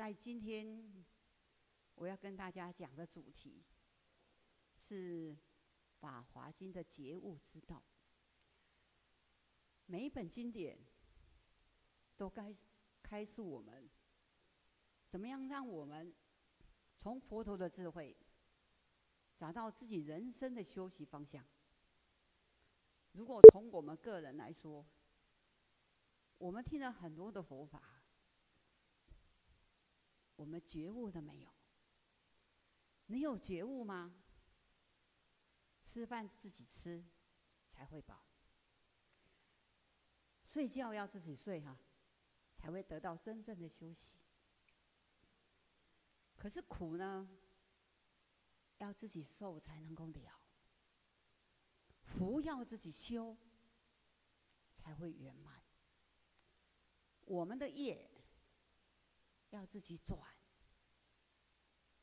在今天，我要跟大家讲的主题是《法华经》的觉悟之道。每一本经典都该开示我们，怎么样让我们从佛陀的智慧找到自己人生的修习方向。如果从我们个人来说，我们听了很多的佛法。我们觉悟了没有？你有觉悟吗？吃饭自己吃才会饱，睡觉要自己睡哈，才会得到真正的休息。可是苦呢，要自己受才能够了；福要自己修才会圆满。我们的业。要自己转，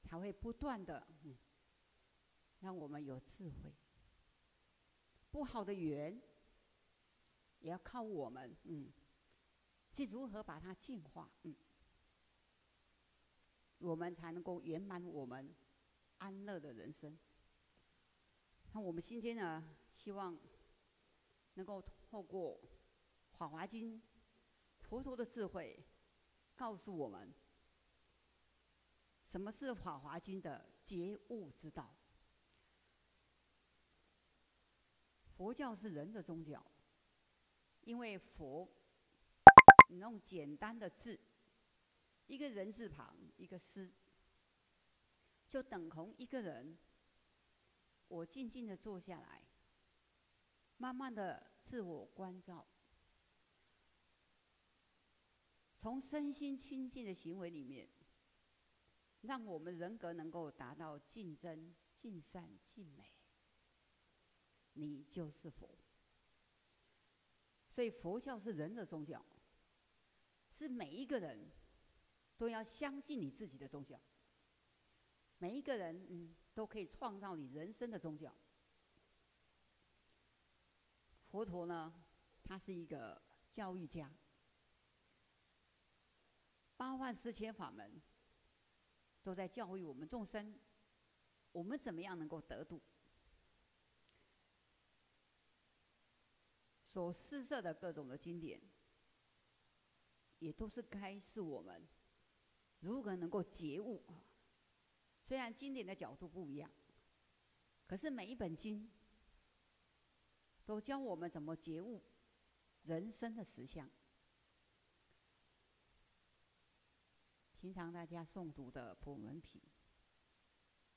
才会不断的嗯，让我们有智慧。不好的缘，也要靠我们嗯，去如何把它净化嗯，我们才能够圆满我们安乐的人生。那我们今天呢，希望能够透过《法华经》佛陀的智慧。告诉我们，什么是《法华经》的觉悟之道？佛教是人的宗教，因为佛，你用简单的字，一个人字旁，一个思，就等同一个人。我静静的坐下来，慢慢的自我关照。从身心清净的行为里面，让我们人格能够达到尽真、尽善、尽美，你就是佛。所以佛教是人的宗教，是每一个人都要相信你自己的宗教。每一个人嗯都可以创造你人生的宗教。佛陀呢，他是一个教育家。八万四千法门，都在教育我们众生，我们怎么样能够得度？所施设的各种的经典，也都是该是我们如何能够觉悟啊。虽然经典的角度不一样，可是每一本经都教我们怎么觉悟人生的实相。平常大家诵读的普门品，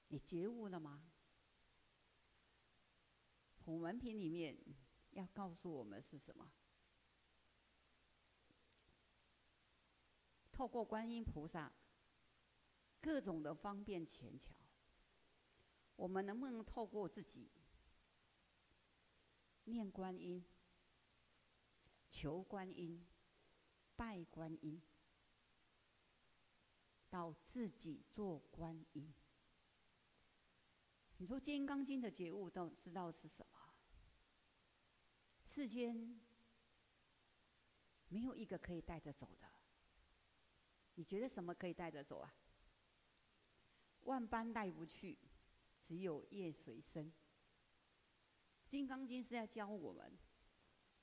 你觉悟了吗？普门品里面要告诉我们是什么？透过观音菩萨各种的方便前巧，我们能不能透过自己念观音、求观音、拜观音？到自己做观音。你说《金刚经》的觉悟都知道是什么？世间没有一个可以带着走的。你觉得什么可以带着走啊？万般带不去，只有业随身。《金刚经》是要教我们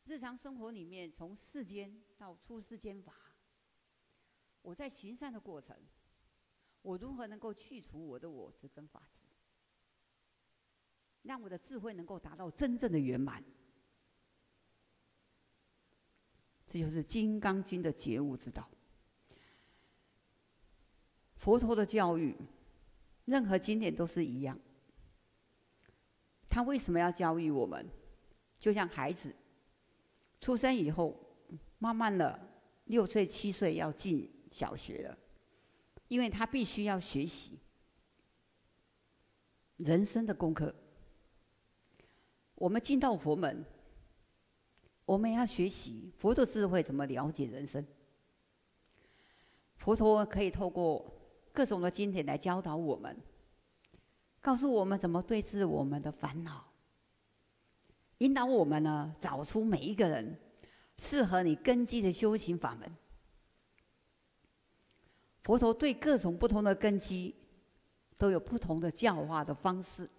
日常生活里面，从世间到出世间法，我在行善的过程。我如何能够去除我的我执跟法执，让我的智慧能够达到真正的圆满？这就是《金刚经》的觉悟之道。佛陀的教育，任何经典都是一样。他为什么要教育我们？就像孩子出生以后，慢慢的六岁七岁要进小学了。因为他必须要学习人生的功课。我们进到佛门，我们要学习佛的智慧，怎么了解人生？佛陀可以透过各种的经典来教导我们，告诉我们怎么对治我们的烦恼，引导我们呢，找出每一个人适合你根基的修行法门。佛陀对各种不同的根基都有不同的教化的方式，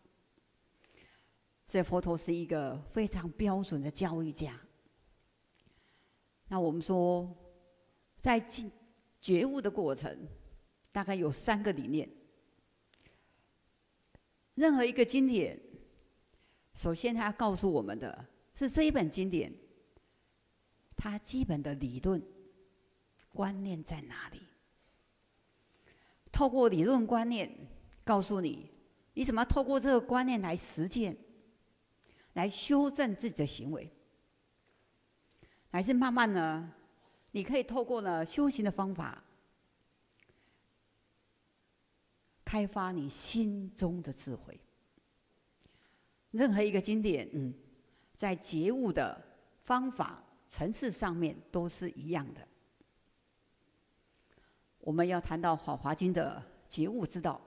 所以佛陀是一个非常标准的教育家。那我们说，在进觉悟的过程，大概有三个理念。任何一个经典，首先他要告诉我们的是这一本经典，它基本的理论观念在哪里？透过理论观念告诉你，你怎么透过这个观念来实践，来修正自己的行为。还是慢慢呢？你可以透过呢修行的方法，开发你心中的智慧。任何一个经典，嗯，在觉悟的方法层次上面都是一样的。我们要谈到《法华经》的觉悟之道，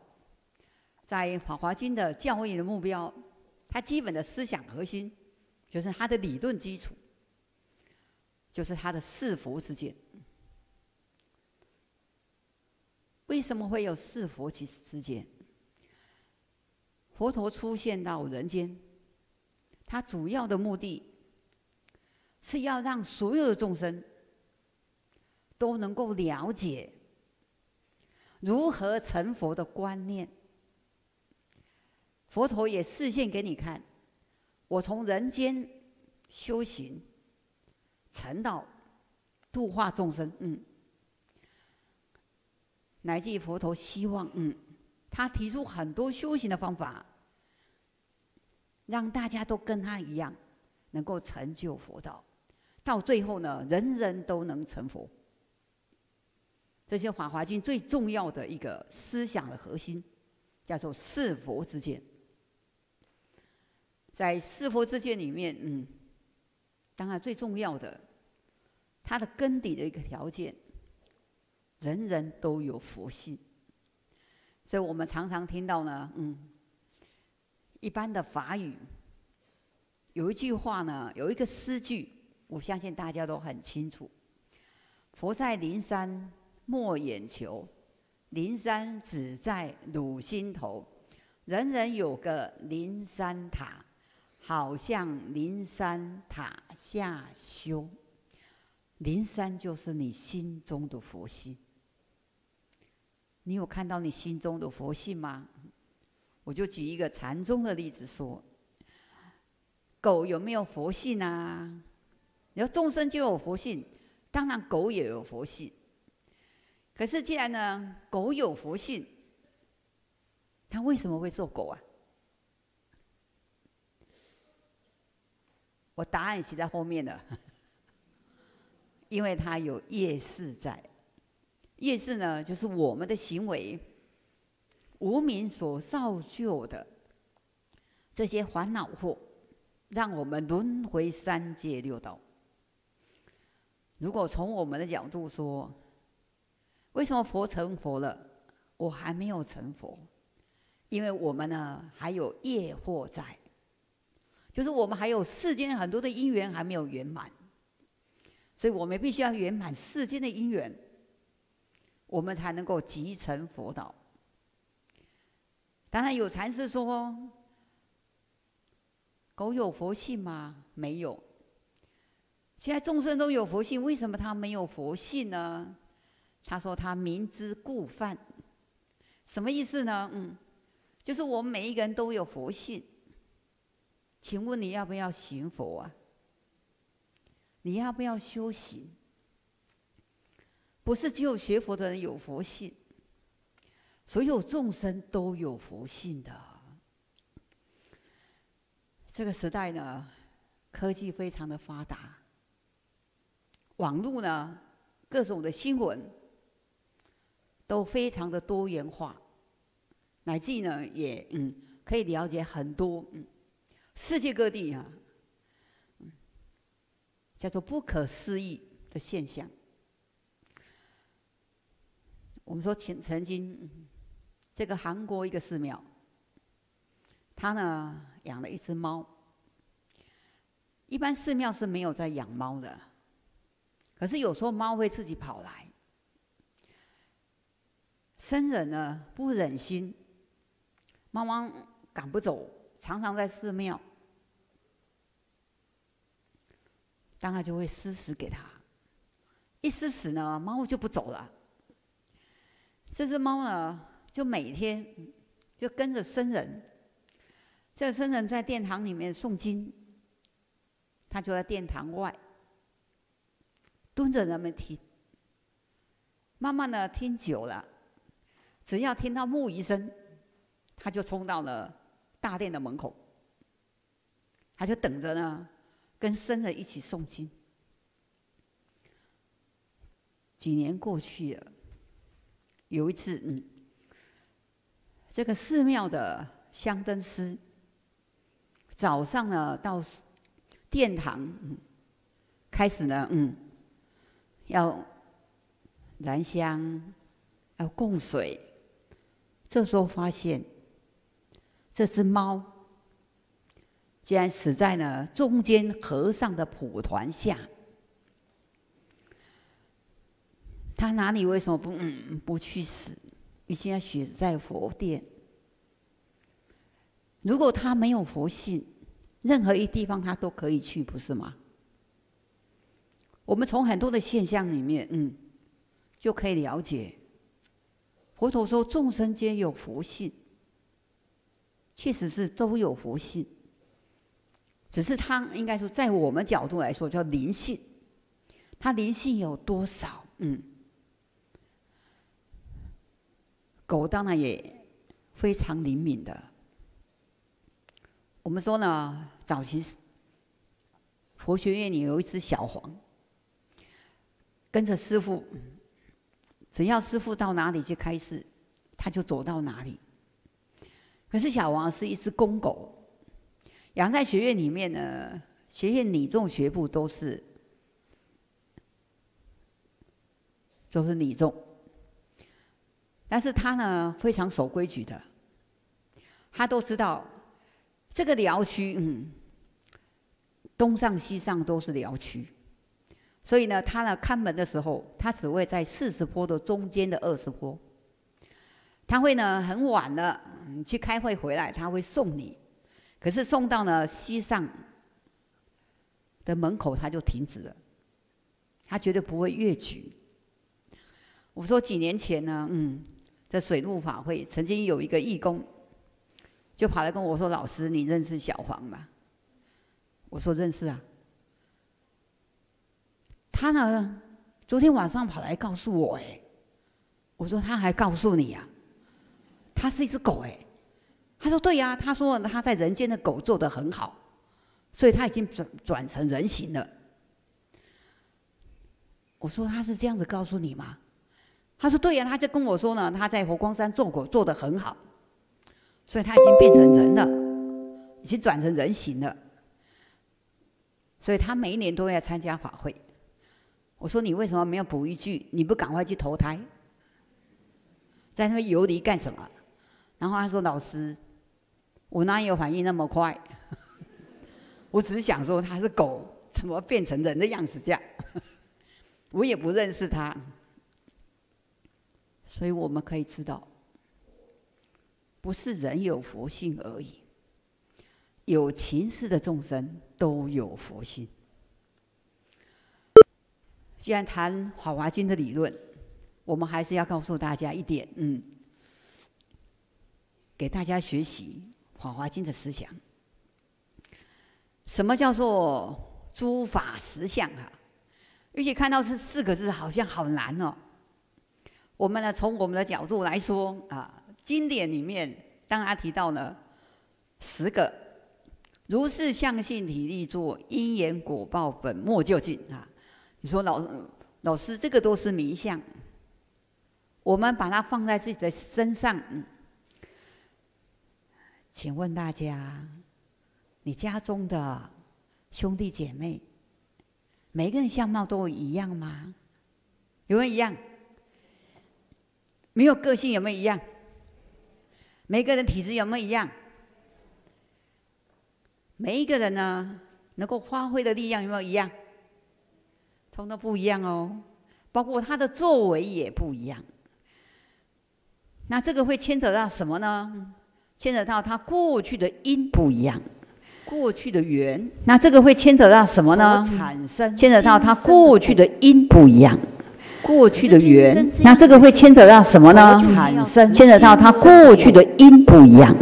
在《法华经》的教育的目标，它基本的思想核心就是它的理论基础。就是它的四佛之见。为什么会有四佛其之见？佛陀出现到人间，他主要的目的是要让所有的众生都能够了解如何成佛的观念。佛陀也示现给你看，我从人间修行。成道，度化众生，嗯，乃至佛陀希望，嗯，他提出很多修行的方法，让大家都跟他一样，能够成就佛道，到最后呢，人人都能成佛。这些《法华经》最重要的一个思想的核心，叫做四佛之见。在四佛之见里面，嗯。当然，最重要的，它的根底的一个条件，人人都有佛性。所以我们常常听到呢，嗯，一般的法语有一句话呢，有一个诗句，我相信大家都很清楚：“佛在灵山莫眼求，灵山只在汝心头。人人有个灵山塔。”好像灵山塔下修，灵山就是你心中的佛性。你有看到你心中的佛性吗？我就举一个禅宗的例子说：狗有没有佛性啊？你说众生就有佛性，当然狗也有佛性。可是既然呢，狗有佛性，它为什么会做狗啊？我答案写在后面的，因为它有业事在。业事呢，就是我们的行为，无名所造就的这些烦恼祸，让我们轮回三界六道。如果从我们的角度说，为什么佛成佛了，我还没有成佛？因为我们呢，还有业祸在。就是我们还有世间很多的因缘还没有圆满，所以我们必须要圆满世间的因缘，我们才能够集成佛道。当然有禅师说：“狗有佛性吗？没有。现在众生都有佛性，为什么他没有佛性呢？”他说：“他明知故犯。”什么意思呢？嗯，就是我们每一个人都有佛性。请问你要不要行佛啊？你要不要修行？不是只有学佛的人有佛性，所有众生都有佛性的。这个时代呢，科技非常的发达，网络呢，各种的新闻都非常的多元化，乃至呢，也嗯，可以了解很多嗯。世界各地啊，嗯叫做不可思议的现象。我们说曾曾经，这个韩国一个寺庙，他呢养了一只猫。一般寺庙是没有在养猫的，可是有时候猫会自己跑来。僧人呢不忍心，猫猫赶不走，常常在寺庙，当然就会施食给他。一施食呢，猫就不走了。这只猫呢，就每天就跟着僧人。这僧人在殿堂里面诵经，他就在殿堂外蹲着人们听。慢慢的听久了。只要听到木鱼声，他就冲到了大殿的门口，他就等着呢，跟僧人一起诵经。几年过去了，有一次，嗯，这个寺庙的香灯师早上呢到殿堂，嗯，开始呢，嗯，要燃香，要供水。这时候发现，这只猫竟然死在了中间和尚的蒲团下。他哪里为什么不嗯不去死？一定要死在佛殿？如果他没有佛性，任何一地方他都可以去，不是吗？我们从很多的现象里面，嗯，就可以了解。佛陀说：“众生皆有佛性，确实是都有佛性，只是他应该说，在我们角度来说叫灵性。他灵性有多少？嗯，狗当然也非常灵敏的。我们说呢，早期佛学院里有一只小黄，跟着师傅。”只要师傅到哪里去开示，他就走到哪里。可是小王是一只公狗，养在学院里面呢，学院礼众学部都是都是礼众，但是他呢非常守规矩的，他都知道这个寮区，嗯，东上西上都是寮区。所以呢，他呢看门的时候，他只会在四十坡的中间的二十坡。他会呢很晚了去开会回来，他会送你。可是送到呢西上的门口，他就停止了。他绝对不会越矩。我说几年前呢，嗯，在水陆法会曾经有一个义工，就跑来跟我说：“老师，你认识小黄吗？”我说：“认识啊。”他呢？昨天晚上跑来告诉我，哎，我说他还告诉你呀？他是一只狗，哎，他说对呀，他说他在人间的狗做的很好，所以他已经转转成人形了。我说他是这样子告诉你吗？他说对呀，他就跟我说呢，他在佛光山做狗做的很好，所以他已经变成人了，已经转成人形了，所以他每一年都要参加法会。我说你为什么没有补一句？你不赶快去投胎，在那边游离干什么？然后他说：“老师，我哪有反应那么快？我只是想说他是狗，怎么变成人的样子这样？我也不认识他，所以我们可以知道，不是人有佛性而已，有情世的众生都有佛性。”既然谈《法华经》的理论，我们还是要告诉大家一点，嗯，给大家学习《华华经》的思想。什么叫做诸法实相啊？尤其看到这四个字，好像好难哦。我们呢，从我们的角度来说啊，经典里面当然提到了十个：如是相性体力作，因缘果报本末究竟啊。你说老老师，这个都是迷相，我们把它放在自己的身上。请问大家，你家中的兄弟姐妹，每个人相貌都一样吗？有没有一样？没有个性有没有一样？每个人体质有没有一样？每一个人呢，能够发挥的力量有没有一样？通通不一样哦，包括他的作为也不一样。那这个会牵扯到什么呢？牵扯到他过去的因不一样，过去的缘。那这个会牵扯到什么呢？产生牵扯到他过去的因不一样，过去的缘。那这个会牵扯到什么呢？产生牵扯到他过去的因不一样，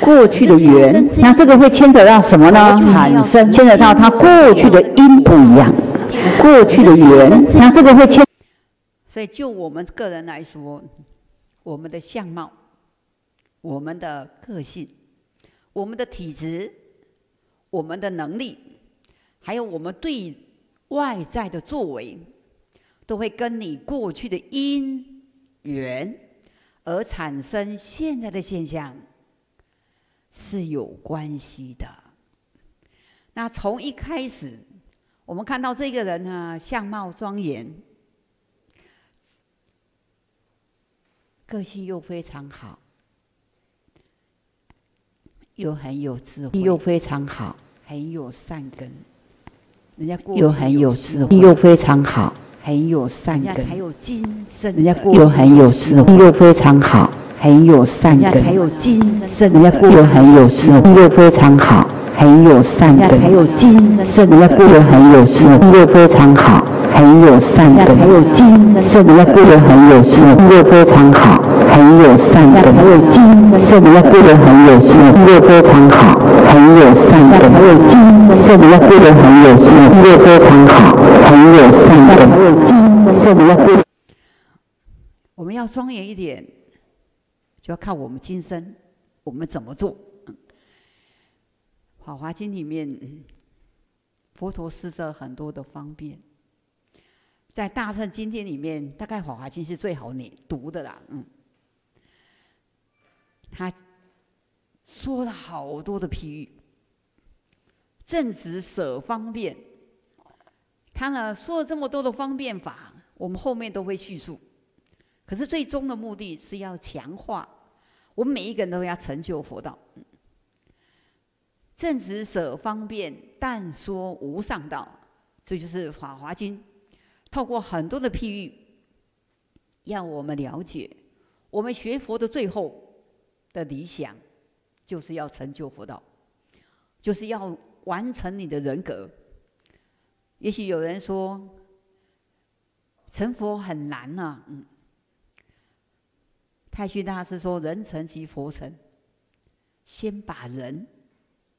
过去的缘。那这个会牵扯到什么呢？产生牵扯到他过去的因不一样，过去的缘。那这个会牵。所以就我们个人来说。我们的相貌、我们的个性、我们的体质、我们的能力，还有我们对外在的作为，都会跟你过去的因缘而产生现在的现象是有关系的。那从一开始，我们看到这个人呢，相貌庄严。个性又非常好，又很有智慧，又非常好，很有善根。人家又很有智慧，又非常好，很有善根。人家才有精神。人家又很有智慧，又非常好，很有善根。人家才有精神。人家又很有智慧，又非常好，很友善根。人家才有精神。要过得很有智慧，又非常好。很友善的，还有精神，人家过得很有智慧，非常好。很友善的，还有精神，人家过得很有智慧，非常好。很友善的，还有精神，人家过得很有智慧，非常好。很友善的，还有精神，人家过。我们要庄严一点，就要看我们今生我们怎么做。《法华经》里面，佛陀施设很多的方便。在大乘经典里面，大概《法华经》是最好你读的啦，嗯。他说了好多的譬喻，正直舍方便。他呢说了这么多的方便法，我们后面都会叙述。可是最终的目的是要强化我们每一个人都要成就佛道。正直舍方便，但说无上道，这就是《法华经》。透过很多的譬喻，让我们了解，我们学佛的最后的理想，就是要成就佛道，就是要完成你的人格。也许有人说，成佛很难呐，嗯。太虚大师说：“人成即佛成，先把人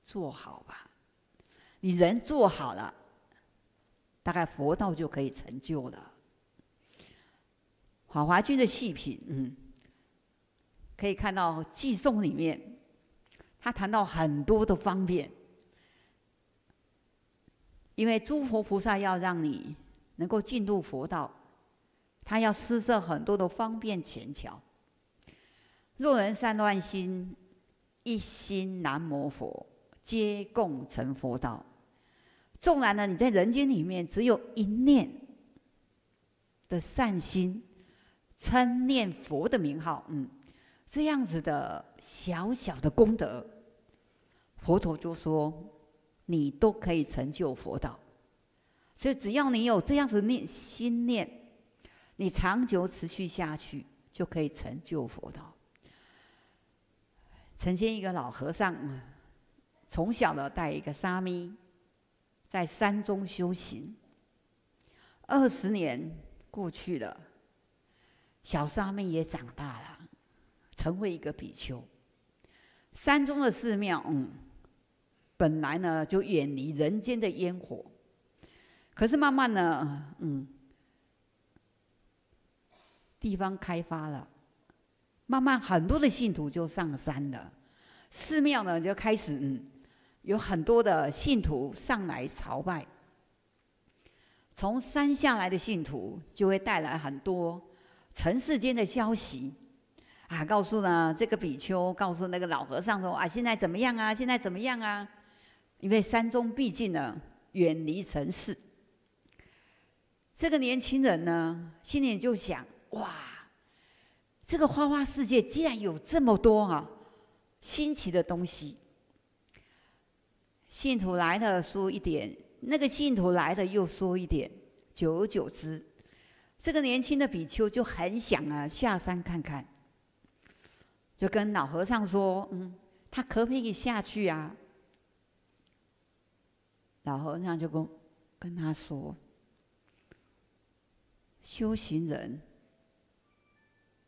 做好吧。你人做好了。”大概佛道就可以成就了。法华经的细品，嗯，可以看到寄送里面，他谈到很多的方便，因为诸佛菩萨要让你能够进入佛道，他要施设很多的方便前桥。若人善乱心，一心南无佛，皆共成佛道。纵然呢，你在人间里面只有一念的善心，称念佛的名号，嗯，这样子的小小的功德，佛陀就说，你都可以成就佛道。所以只要你有这样子念心念，你长久持续下去，就可以成就佛道。曾经一个老和尚，从小呢带一个沙弥。在山中修行，二十年过去了，小沙弥也长大了，成为一个比丘。山中的寺庙，嗯，本来呢就远离人间的烟火，可是慢慢呢，嗯，地方开发了，慢慢很多的信徒就上山了，寺庙呢就开始嗯。有很多的信徒上来朝拜，从山下来的信徒就会带来很多城市间的消息，啊，告诉呢这个比丘，告诉那个老和尚说啊，现在怎么样啊？现在怎么样啊？因为山中毕竟呢远离尘世，这个年轻人呢心里就想：哇，这个花花世界竟然有这么多啊新奇的东西。信徒来的说一点，那个信徒来的又说一点，久而久之，这个年轻的比丘就很想啊下山看看。就跟老和尚说：“嗯，他可不可以下去啊？”老和尚就跟跟他说：“修行人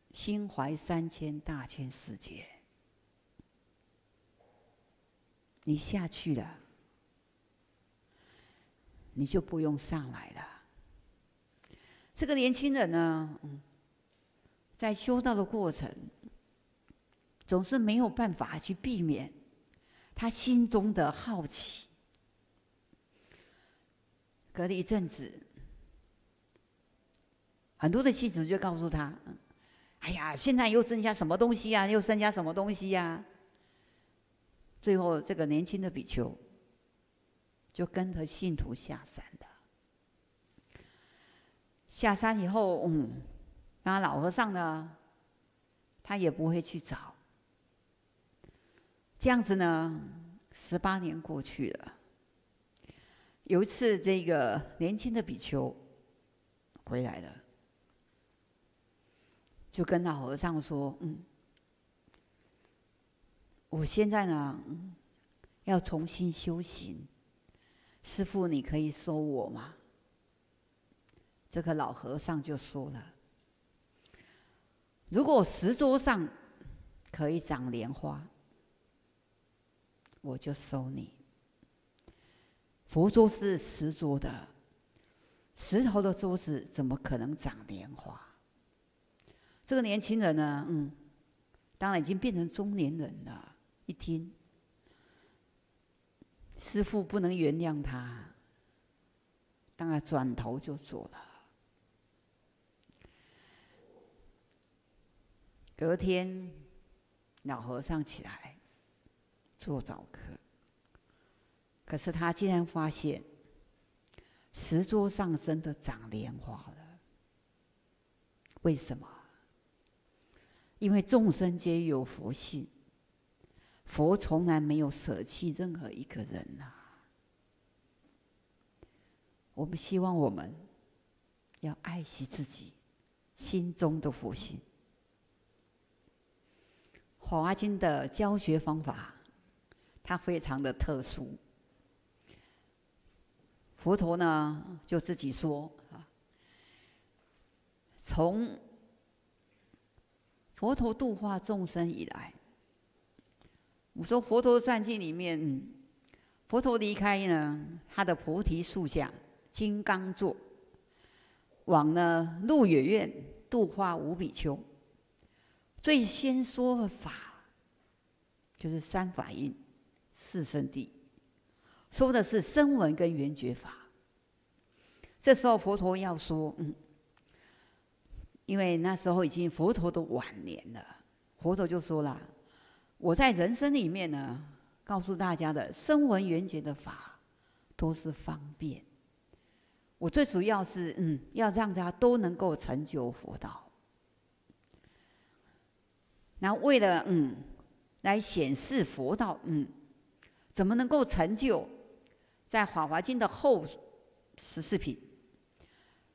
心怀三千大千世界，你下去了，你就不用上来了。”这个年轻人呢，嗯，在修道的过程，总是没有办法去避免他心中的好奇。隔了一阵子，很多的信徒就告诉他：“哎呀，现在又增加什么东西呀？又增加什么东西呀？”最后，这个年轻的比丘就跟着信徒下山的。下山以后，嗯，那老和尚呢，他也不会去找。这样子呢，十八年过去了。有一次，这个年轻的比丘回来了，就跟老和尚说：“嗯，我现在呢要重新修行，师傅，你可以收我吗？”这个老和尚就说了：“如果石桌上可以长莲花，我就收你。”佛桌是石桌的，石头的桌子怎么可能长莲花？这个年轻人呢，嗯，当然已经变成中年人了。一听，师父不能原谅他，当然转头就走了。隔天，老和尚起来做早课。可是他竟然发现，石桌上真的长莲花了。为什么？因为众生皆有佛性，佛从来没有舍弃任何一个人呐。我们希望我们要爱惜自己心中的佛性。《华经》的教学方法，它非常的特殊。佛陀呢，就自己说啊，从佛陀度化众生以来，我说佛陀传记里面，佛陀离开呢他的菩提树下金刚座，往呢鹿野苑度化五比丘，最先说法就是三法印、四圣谛。说的是声闻跟缘觉法。这时候佛陀要说，嗯，因为那时候已经佛陀的晚年了，佛陀就说了：“我在人生里面呢，告诉大家的声闻缘觉的法都是方便。我最主要是，嗯，要让大家都能够成就佛道。那为了，嗯，来显示佛道，嗯，怎么能够成就？”在《法华经》的后十四品，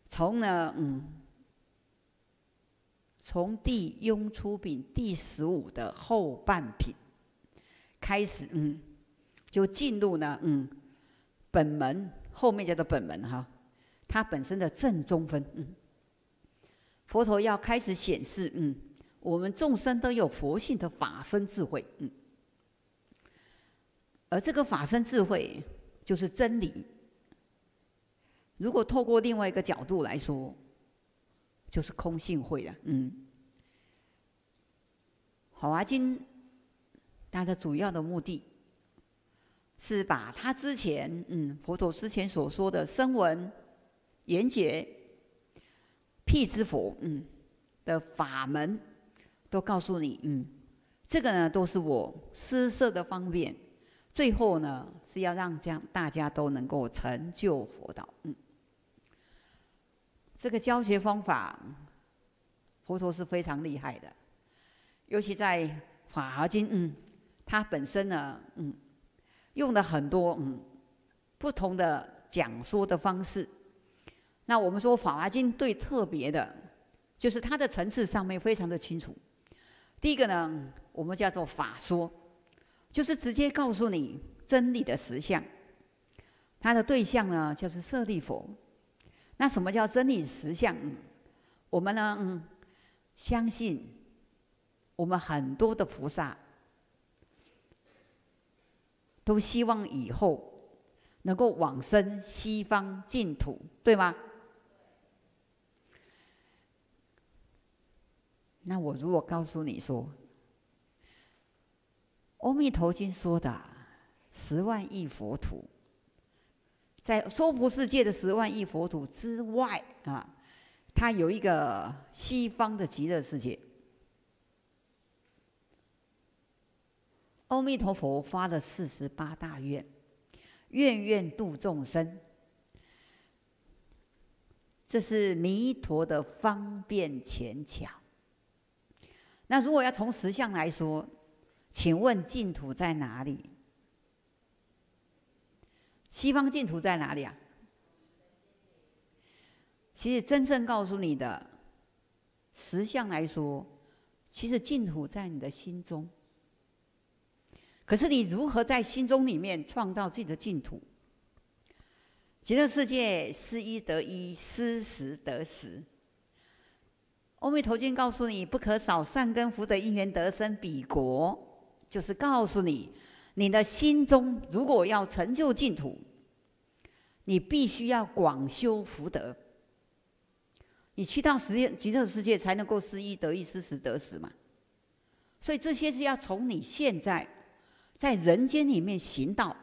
从呢，嗯，从第庸出品第十五的后半品开始，嗯，就进入呢，嗯，本门后面叫做本门哈，它本身的正中分，嗯，佛陀要开始显示，嗯，我们众生都有佛性的法身智慧，嗯，而这个法身智慧。就是真理。如果透过另外一个角度来说，就是空性慧了。嗯，《华经》它的主要的目的，是把他之前嗯佛陀之前所说的声闻、缘觉、辟支佛嗯的法门，都告诉你。嗯，这个呢都是我施设的方便。最后呢，是要让这样大家都能够成就佛道。嗯，这个教学方法，佛陀是非常厉害的，尤其在《法华经》，嗯，它本身呢，嗯，用了很多嗯不同的讲说的方式。那我们说《法华经》最特别的，就是它的层次上面非常的清楚。第一个呢，我们叫做法说，就是直接告诉你真理的实相。它的对象呢，就是舍利佛。那什么叫真理实相？我们呢，嗯，相信我们很多的菩萨都希望以后能够往生西方净土，对吗？那我如果告诉你说，《阿弥陀经》说的十万亿佛土，在娑婆世界的十万亿佛土之外啊，它有一个西方的极乐世界。阿弥陀佛发了四十八大愿，愿愿度众生，这是弥陀的方便前巧。那如果要从实相来说，请问净土在哪里？西方净土在哪里啊？其实真正告诉你的实相来说，其实净土在你的心中。可是你如何在心中里面创造自己的净土？极乐世界失一得一，失时得时。阿弥陀经告诉你，不可少善根福德因缘得生彼国，就是告诉你，你的心中如果要成就净土，你必须要广修福德。你去到实极乐世界，才能够失一得一，失时得时嘛。所以这些是要从你现在在人间里面行道，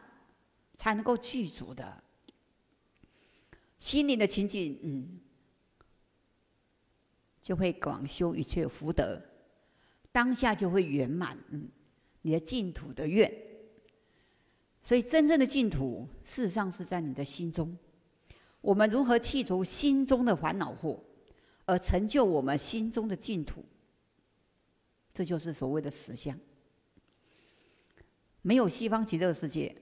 才能够具足的。心灵的情景，嗯。就会广修一切福德，当下就会圆满。嗯，你的净土的愿。所以真正的净土，事实上是在你的心中。我们如何去除心中的烦恼祸，而成就我们心中的净土？这就是所谓的实相。没有西方极乐世界，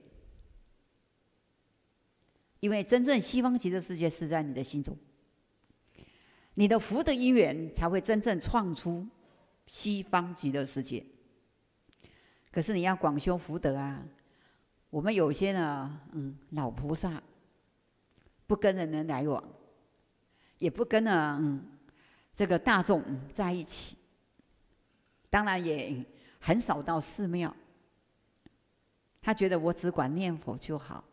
因为真正西方极乐世界是在你的心中。你的福的因缘才会真正创出西方极乐世界。可是你要广修福德啊！我们有些呢，嗯，老菩萨不跟人人来往，也不跟呢，嗯，这个大众在一起。当然也很少到寺庙。他觉得我只管念佛就好。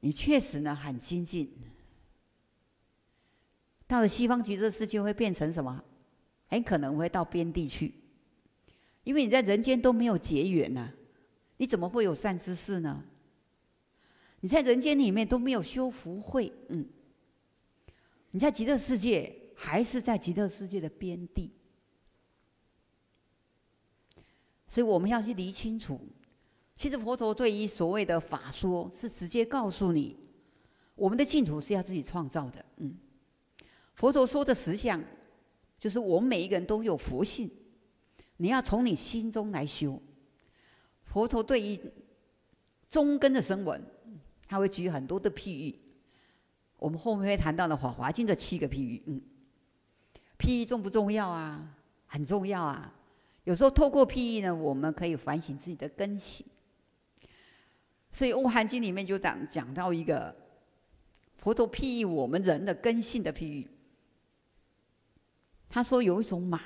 你确实呢很亲近。到了西方极乐世界会变成什么？很可能会到边地去，因为你在人间都没有结缘呐，你怎么会有善知识呢？你在人间里面都没有修福慧，嗯，你在极乐世界还是在极乐世界的边地，所以我们要去理清楚。其实佛陀对于所谓的法说，是直接告诉你，我们的净土是要自己创造的，嗯。佛陀说的实相，就是我们每一个人都有佛性，你要从你心中来修。佛陀对于中根的声闻，他会举很多的譬喻。我们后面会谈到的《法华经》的七个譬喻，嗯，譬喻重不重要啊？很重要啊！有时候透过譬喻呢，我们可以反省自己的根性。所以《悟含经》里面就讲讲到一个佛陀譬喻我们人的根性的譬喻。他说有一种马，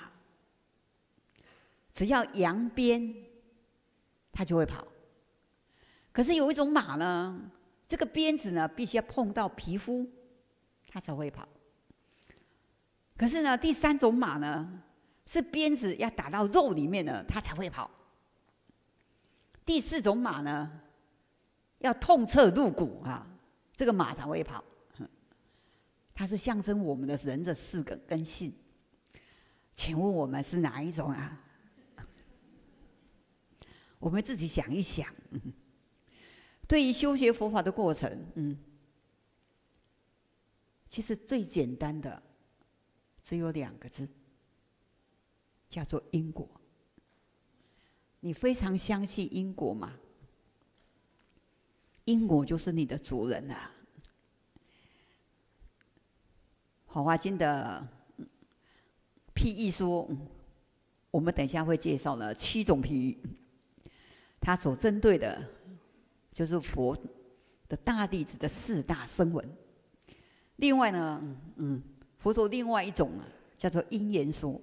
只要扬鞭，它就会跑。可是有一种马呢，这个鞭子呢必须要碰到皮肤，它才会跑。可是呢，第三种马呢，是鞭子要打到肉里面呢，它才会跑。第四种马呢，要痛彻入骨啊，这个马才会跑。它是象征我们的人的四个根性。请问我们是哪一种啊？我们自己想一想。对于修学佛法的过程，嗯，其实最简单的只有两个字，叫做因果。你非常相信因果吗？因果就是你的主人啊，《华华经》的。譬喻说，我们等一下会介绍了七种譬喻，他所针对的，就是佛的大弟子的四大声闻。另外呢，嗯，佛陀另外一种啊，叫做因缘说，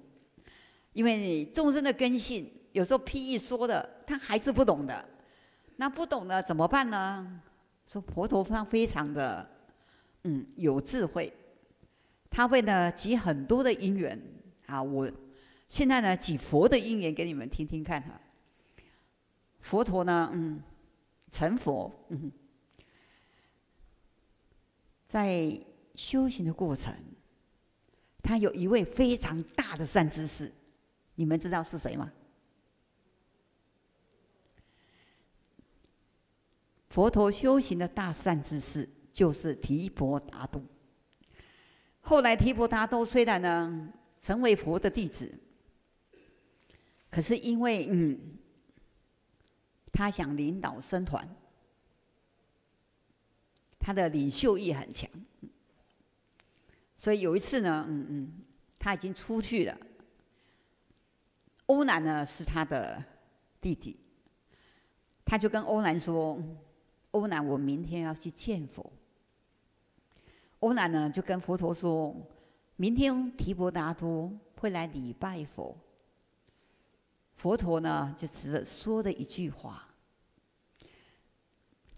因为众生的根性，有时候譬喻说的，他还是不懂的，那不懂的怎么办呢？说佛陀方非常的，嗯，有智慧，他会呢举很多的因缘啊。我现在呢举佛的因缘给你们听听看哈。佛陀呢，嗯，成佛，嗯，在修行的过程，他有一位非常大的善知识，你们知道是谁吗？佛陀修行的大善知识，就是提婆达多。后来提婆达多虽然呢成为佛的弟子，可是因为嗯，他想领导僧团，他的领袖意很强，所以有一次呢，嗯嗯，他已经出去了。欧南呢是他的弟弟，他就跟欧南说。欧南，我明天要去见佛。欧南呢，就跟佛陀说：“明天提婆达多会来礼拜佛。”佛陀呢，就只说了一句话：“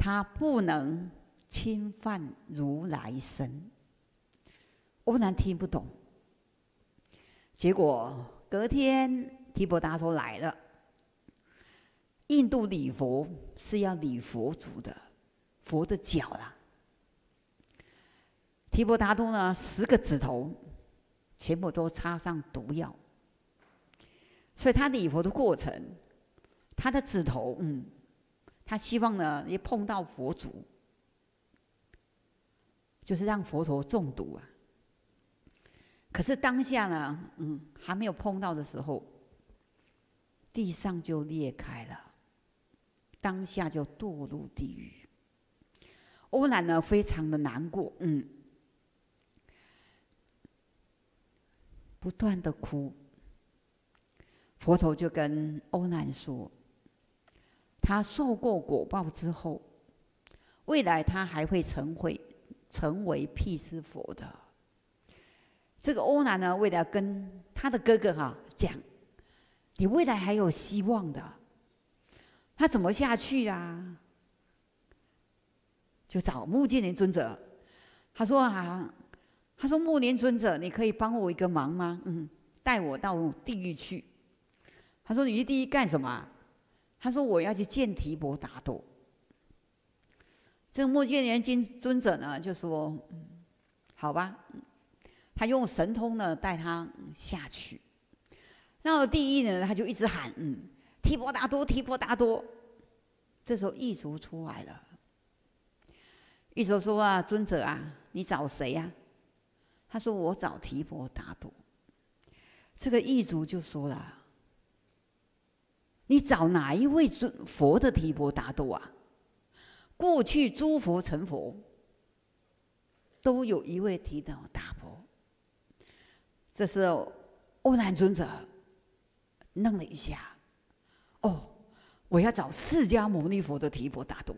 他不能侵犯如来身。”欧南听不懂。结果隔天提婆达多来了。印度礼佛是要礼佛祖的。佛的脚啦，提婆达多呢，十个指头全部都插上毒药，所以他礼佛的过程，他的指头，嗯，他希望呢，一碰到佛祖，就是让佛陀中毒啊。可是当下呢，嗯，还没有碰到的时候，地上就裂开了，当下就堕入地狱。欧南呢，非常的难过，嗯，不断的哭。佛陀就跟欧南说，他受过果报之后，未来他还会成会成为辟支佛的。这个欧南呢，为了跟他的哥哥哈讲，你未来还有希望的，他怎么下去啊？就找目犍连尊者，他说啊，他说目连尊者，你可以帮我一个忙吗？嗯，带我到地狱去。他说你去地狱干什么？他说我要去见提婆达多。这个目犍连尊尊者呢，就说，好吧，他用神通呢带他下去。到地狱呢，他就一直喊，嗯，提婆达多，提婆达多。这时候异族出来了。异族说啊，尊者啊，你找谁呀？他说我找提婆达多。这个异族就说了：“你找哪一位尊佛的提婆达多啊？过去诸佛成佛，都有一位提到大婆。这是，欧南尊者愣了一下：“哦，我要找释迦牟尼佛的提婆达多。”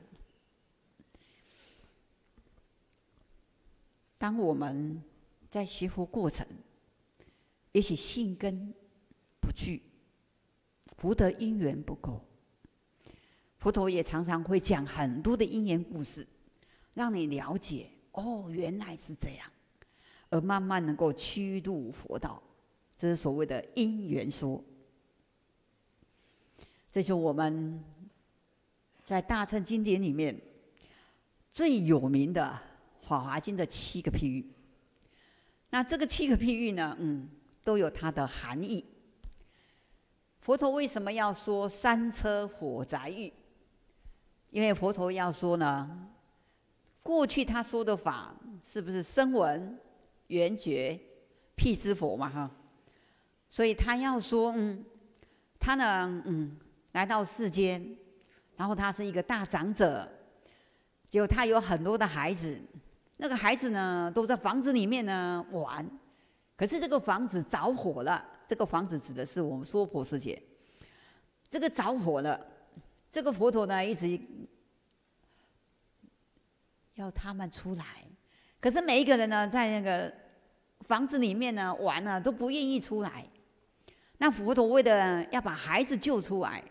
当我们在学佛过程，也许信根不具，福德因缘不够，佛陀也常常会讲很多的因缘故事，让你了解哦，原来是这样，而慢慢能够趋入佛道，这是所谓的因缘说。这是我们在大乘经典里面最有名的。《法华经》的七个譬喻，那这个七个譬喻呢，嗯，都有它的含义。佛陀为什么要说三车火宅喻？因为佛陀要说呢，过去他说的法是不是声闻、缘觉、辟支佛嘛？哈，所以他要说，嗯，他呢，嗯，来到世间，然后他是一个大长者，结果他有很多的孩子。那个孩子呢，都在房子里面呢玩，可是这个房子着火了，这个房子指的是我们娑婆世界。这个着火了，这个佛陀呢一直要他们出来，可是每一个人呢在那个房子里面呢玩呢都不愿意出来。那佛陀为了要把孩子救出来，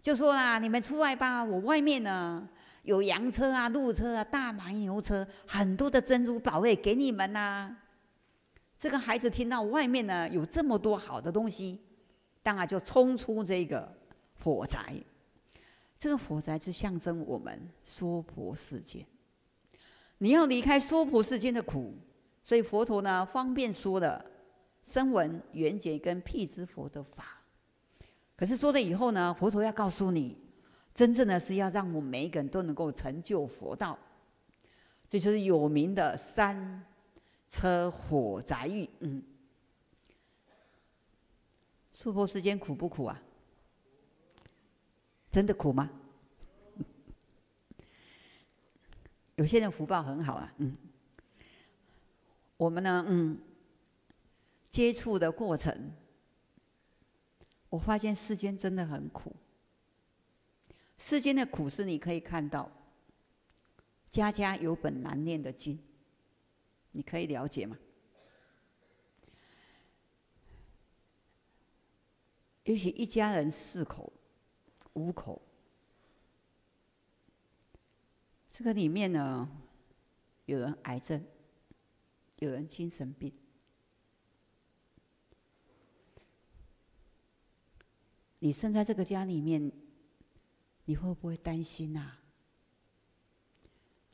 就说啦：“你们出来吧，我外面呢有羊车啊、鹿车啊、大马牛车，很多的珍珠宝贝给你们呐。”这个孩子听到外面呢有这么多好的东西，当然就冲出这个火宅。这个火宅就象征我们娑婆世界。你要离开娑婆世间的苦，所以佛陀呢方便说了声闻缘觉跟辟支佛的法。可是说了以后呢，佛陀要告诉你，真正的是要让我们每一个人都能够成就佛道。这就是有名的三。车火宅狱，嗯，娑婆世间苦不苦啊？真的苦吗？有些人福报很好啊，嗯，我们呢，嗯，接触的过程，我发现世间真的很苦。世间的苦是你可以看到，家家有本难念的经。你可以了解吗？也许一家人四口、五口，这个里面呢，有人癌症，有人精神病，你生在这个家里面，你会不会担心呐？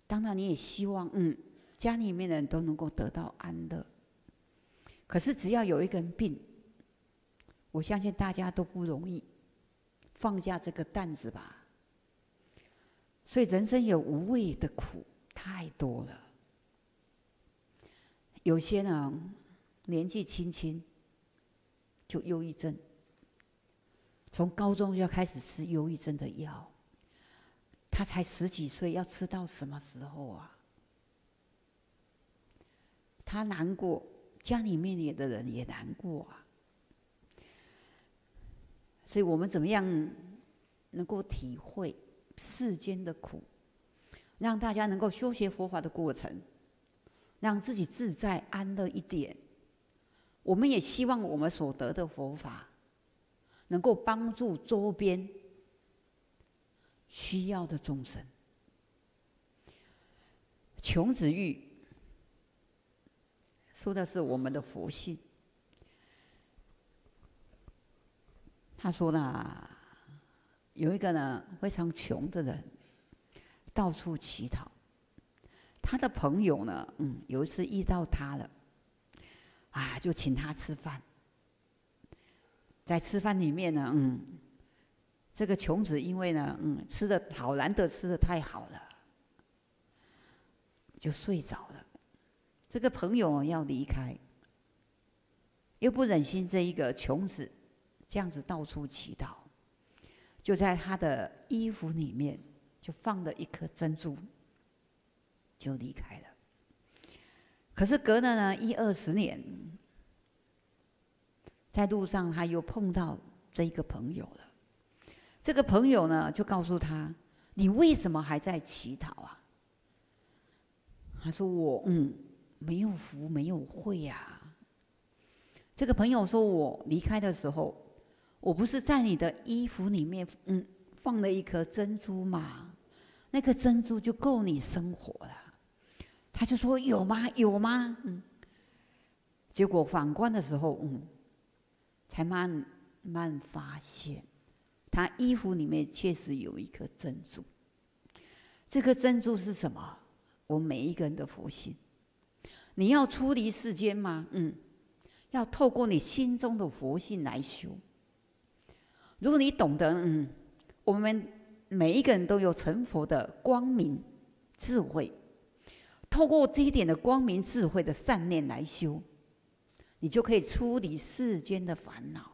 当然，你也希望，嗯。家里面的人都能够得到安乐，可是只要有一个人病，我相信大家都不容易放下这个担子吧。所以人生有无谓的苦太多了，有些呢年纪轻轻就忧郁症，从高中就要开始吃忧郁症的药，他才十几岁，要吃到什么时候啊？他难过，家里面也的人也难过啊。所以我们怎么样能够体会世间的苦，让大家能够修学佛法的过程，让自己自在安乐一点。我们也希望我们所得的佛法，能够帮助周边需要的众生。穷子玉。说的是我们的佛性。他说呢，有一个呢非常穷的人，到处乞讨。他的朋友呢，嗯，有一次遇到他了，啊，就请他吃饭。在吃饭里面呢，嗯，这个穷子因为呢，嗯，吃的好难得，吃的太好了，就睡着了。这个朋友要离开，又不忍心这一个穷子这样子到处祈祷，就在他的衣服里面就放了一颗珍珠，就离开了。可是隔了呢一二十年，在路上他又碰到这一个朋友了。这个朋友呢就告诉他：“你为什么还在乞讨啊？”他说：“我嗯。”没有福，没有慧呀。这个朋友说：“我离开的时候，我不是在你的衣服里面，嗯，放了一颗珍珠吗？那颗珍珠就够你生活了。”他就说：“有吗？有吗？”嗯。结果反观的时候，嗯，才慢慢发现，他衣服里面确实有一颗珍珠。这颗珍珠是什么？我每一个人的福心。你要出离世间吗？嗯，要透过你心中的佛性来修。如果你懂得，嗯，我们每一个人都有成佛的光明智慧，透过这一点的光明智慧的善念来修，你就可以出离世间的烦恼。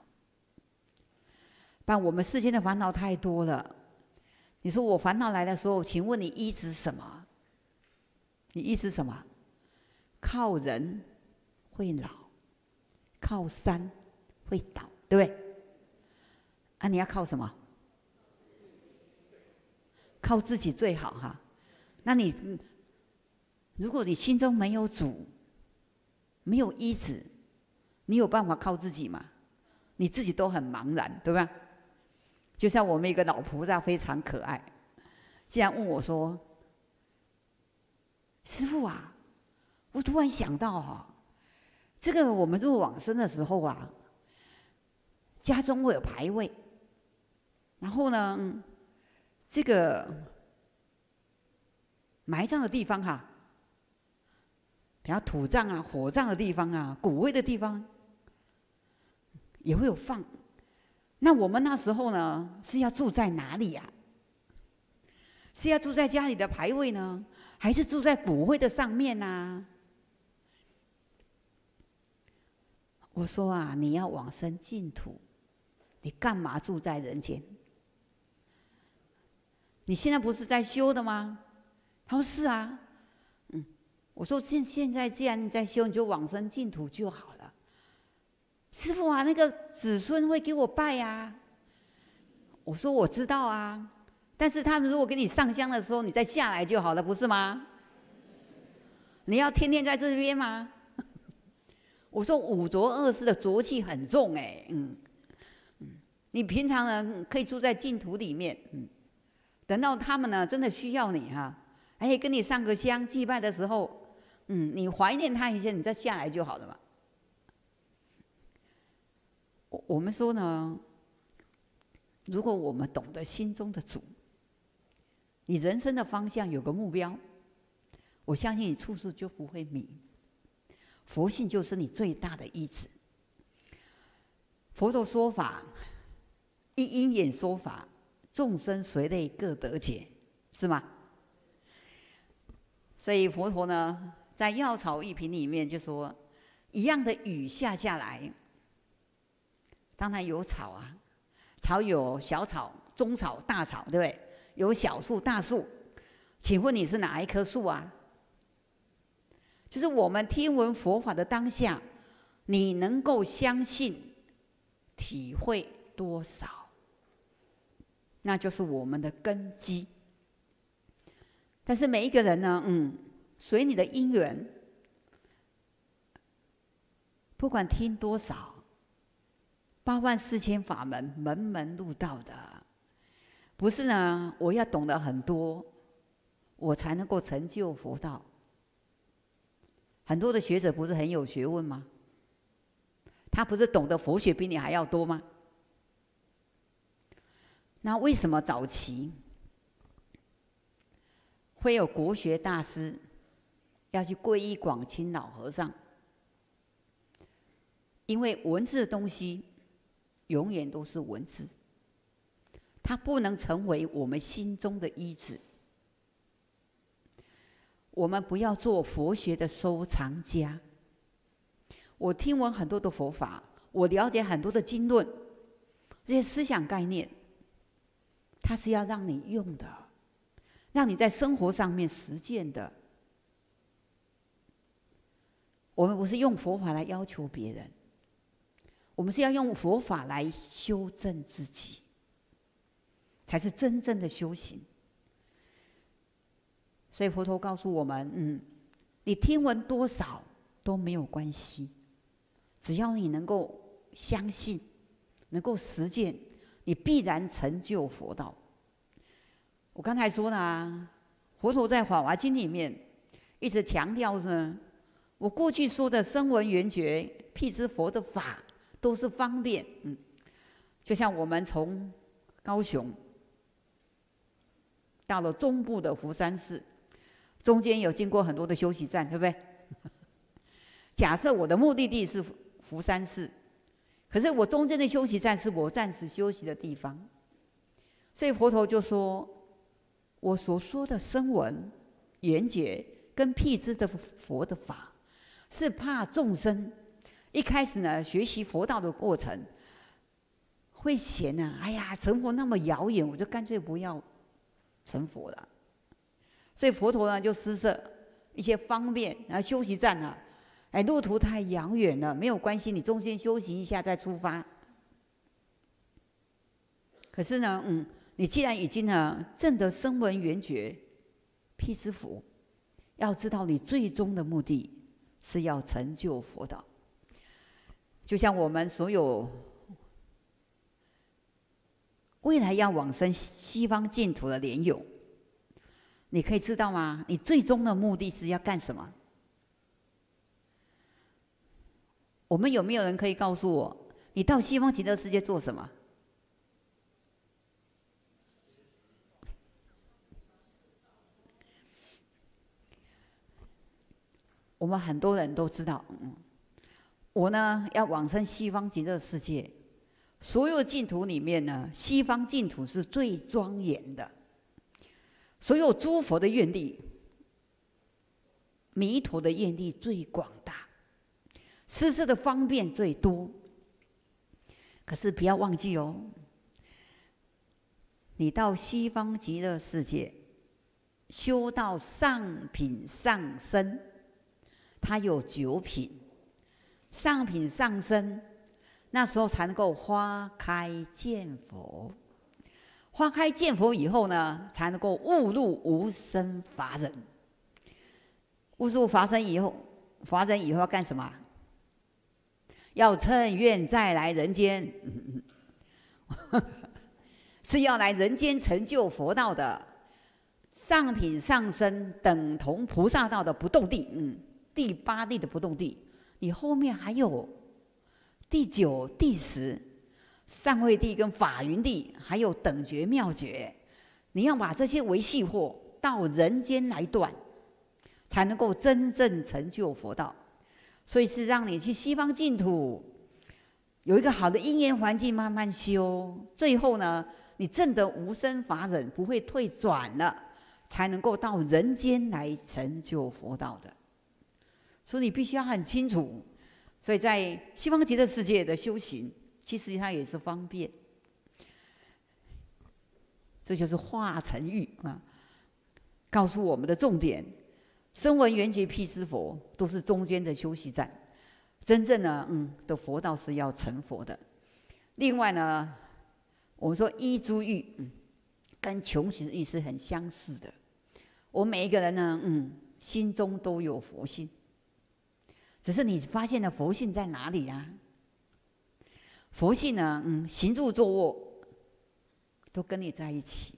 但我们世间的烦恼太多了。你说我烦恼来的时候，请问你依止什么？你依止什么？靠人会老，靠山会倒，对不对？啊，你要靠什么？靠自己最好哈。那你如果你心中没有主，没有医治，你有办法靠自己吗？你自己都很茫然，对吧？就像我们一个老菩萨非常可爱，竟然问我说：“师傅啊，我突然想到哈，这个我们入往生的时候啊，家中会有牌位，然后呢，这个埋葬的地方哈。”比方土葬啊、火葬的地方啊、骨灰的地方，也会有放。那我们那时候呢，是要住在哪里呀？是要住在家里的牌位呢，还是住在骨灰的上面呢？我说啊，你要往生净土，你干嘛住在人间？你现在不是在修的吗？他说是啊。嗯我说现现在既然你在修，你就往生净土就好了。师傅啊，那个子孙会给我拜呀。我说我知道啊，但是他们如果给你上香的时候，你再下来就好了，不是吗？你要天天在这边吗？我说五浊恶世的浊气很重哎，嗯嗯，你平常呢可以住在净土里面，嗯，等到他们呢真的需要你哈，哎，跟你上个香祭拜的时候。嗯，你怀念他一下，你再下来就好了嘛。我我们说呢，如果我们懂得心中的主，你人生的方向有个目标，我相信你处处就不会迷。佛性就是你最大的医治。佛陀说法，一因眼说法，众生随类各得解，是吗？所以佛陀呢？在药草一品里面就说，一样的雨下下来，当然有草啊，草有小草、中草、大草，对不对？有小树、大树，请问你是哪一棵树啊？就是我们听闻佛法的当下，你能够相信、体会多少？那就是我们的根基。但是每一个人呢，嗯。随你的因缘，不管听多少，八万四千法门，门门入道的，不是呢？我要懂得很多，我才能够成就佛道。很多的学者不是很有学问吗？他不是懂得佛学比你还要多吗？那为什么早期会有国学大师？要去皈依广清老和尚，因为文字的东西永远都是文字，它不能成为我们心中的医治。我们不要做佛学的收藏家。我听闻很多的佛法，我了解很多的经论，这些思想概念，它是要让你用的，让你在生活上面实践的。我们不是用佛法来要求别人，我们是要用佛法来修正自己，才是真正的修行。所以佛陀告诉我们：，嗯，你听闻多少都没有关系，只要你能够相信，能够实践，你必然成就佛道。我刚才说呢，佛陀在《法华经》里面一直强调着。我过去说的声闻缘觉辟支佛的法，都是方便，嗯，就像我们从高雄到了中部的福山市，中间有经过很多的休息站，对不对？假设我的目的地是福山市，可是我中间的休息站是我暂时休息的地方，所以佛陀就说，我所说的声闻缘觉跟辟支的佛的法。是怕众生一开始呢学习佛道的过程会嫌呢，哎呀，成佛那么遥远，我就干脆不要成佛了。所以佛陀呢就施设一些方便，然后休息站啊，哎，路途太遥远了，没有关系，你中间休息一下再出发。可是呢，嗯，你既然已经呢证得声闻缘觉辟支佛，要知道你最终的目的是要成就佛道。就像我们所有未来要往生西方净土的莲友，你可以知道吗？你最终的目的是要干什么？我们有没有人可以告诉我，你到西方极乐世界做什么？我们很多人都知道，嗯，我呢要往生西方极乐世界，所有净土里面呢，西方净土是最庄严的，所有诸佛的愿力，弥陀的愿力最广大，施设的方便最多。可是不要忘记哦，你到西方极乐世界，修到上品上身。它有九品，上品上身，那时候才能够花开见佛。花开见佛以后呢，才能够悟入无生法忍。悟入法身以后，法忍以后要干什么？要趁愿再来人间，是要来人间成就佛道的。上品上身等同菩萨道的不动地，嗯。第八地的不动地，你后面还有第九、第十上位地跟法云地，还有等觉妙觉，你要把这些维系货到人间来断，才能够真正成就佛道。所以是让你去西方净土，有一个好的因缘环境，慢慢修，最后呢，你证得无生法忍，不会退转了，才能够到人间来成就佛道的。所以你必须要很清楚，所以在西方极乐世界的修行，其实它也是方便。这就是化成玉啊，告诉我们的重点：声闻缘觉辟支佛都是中间的休息站。真正呢，嗯，的佛道是要成佛的。另外呢，我们说依诸欲，嗯，跟穷其欲是很相似的。我们每一个人呢，嗯，心中都有佛性。只是你发现了佛性在哪里呀？佛性呢？嗯，行住坐卧都跟你在一起。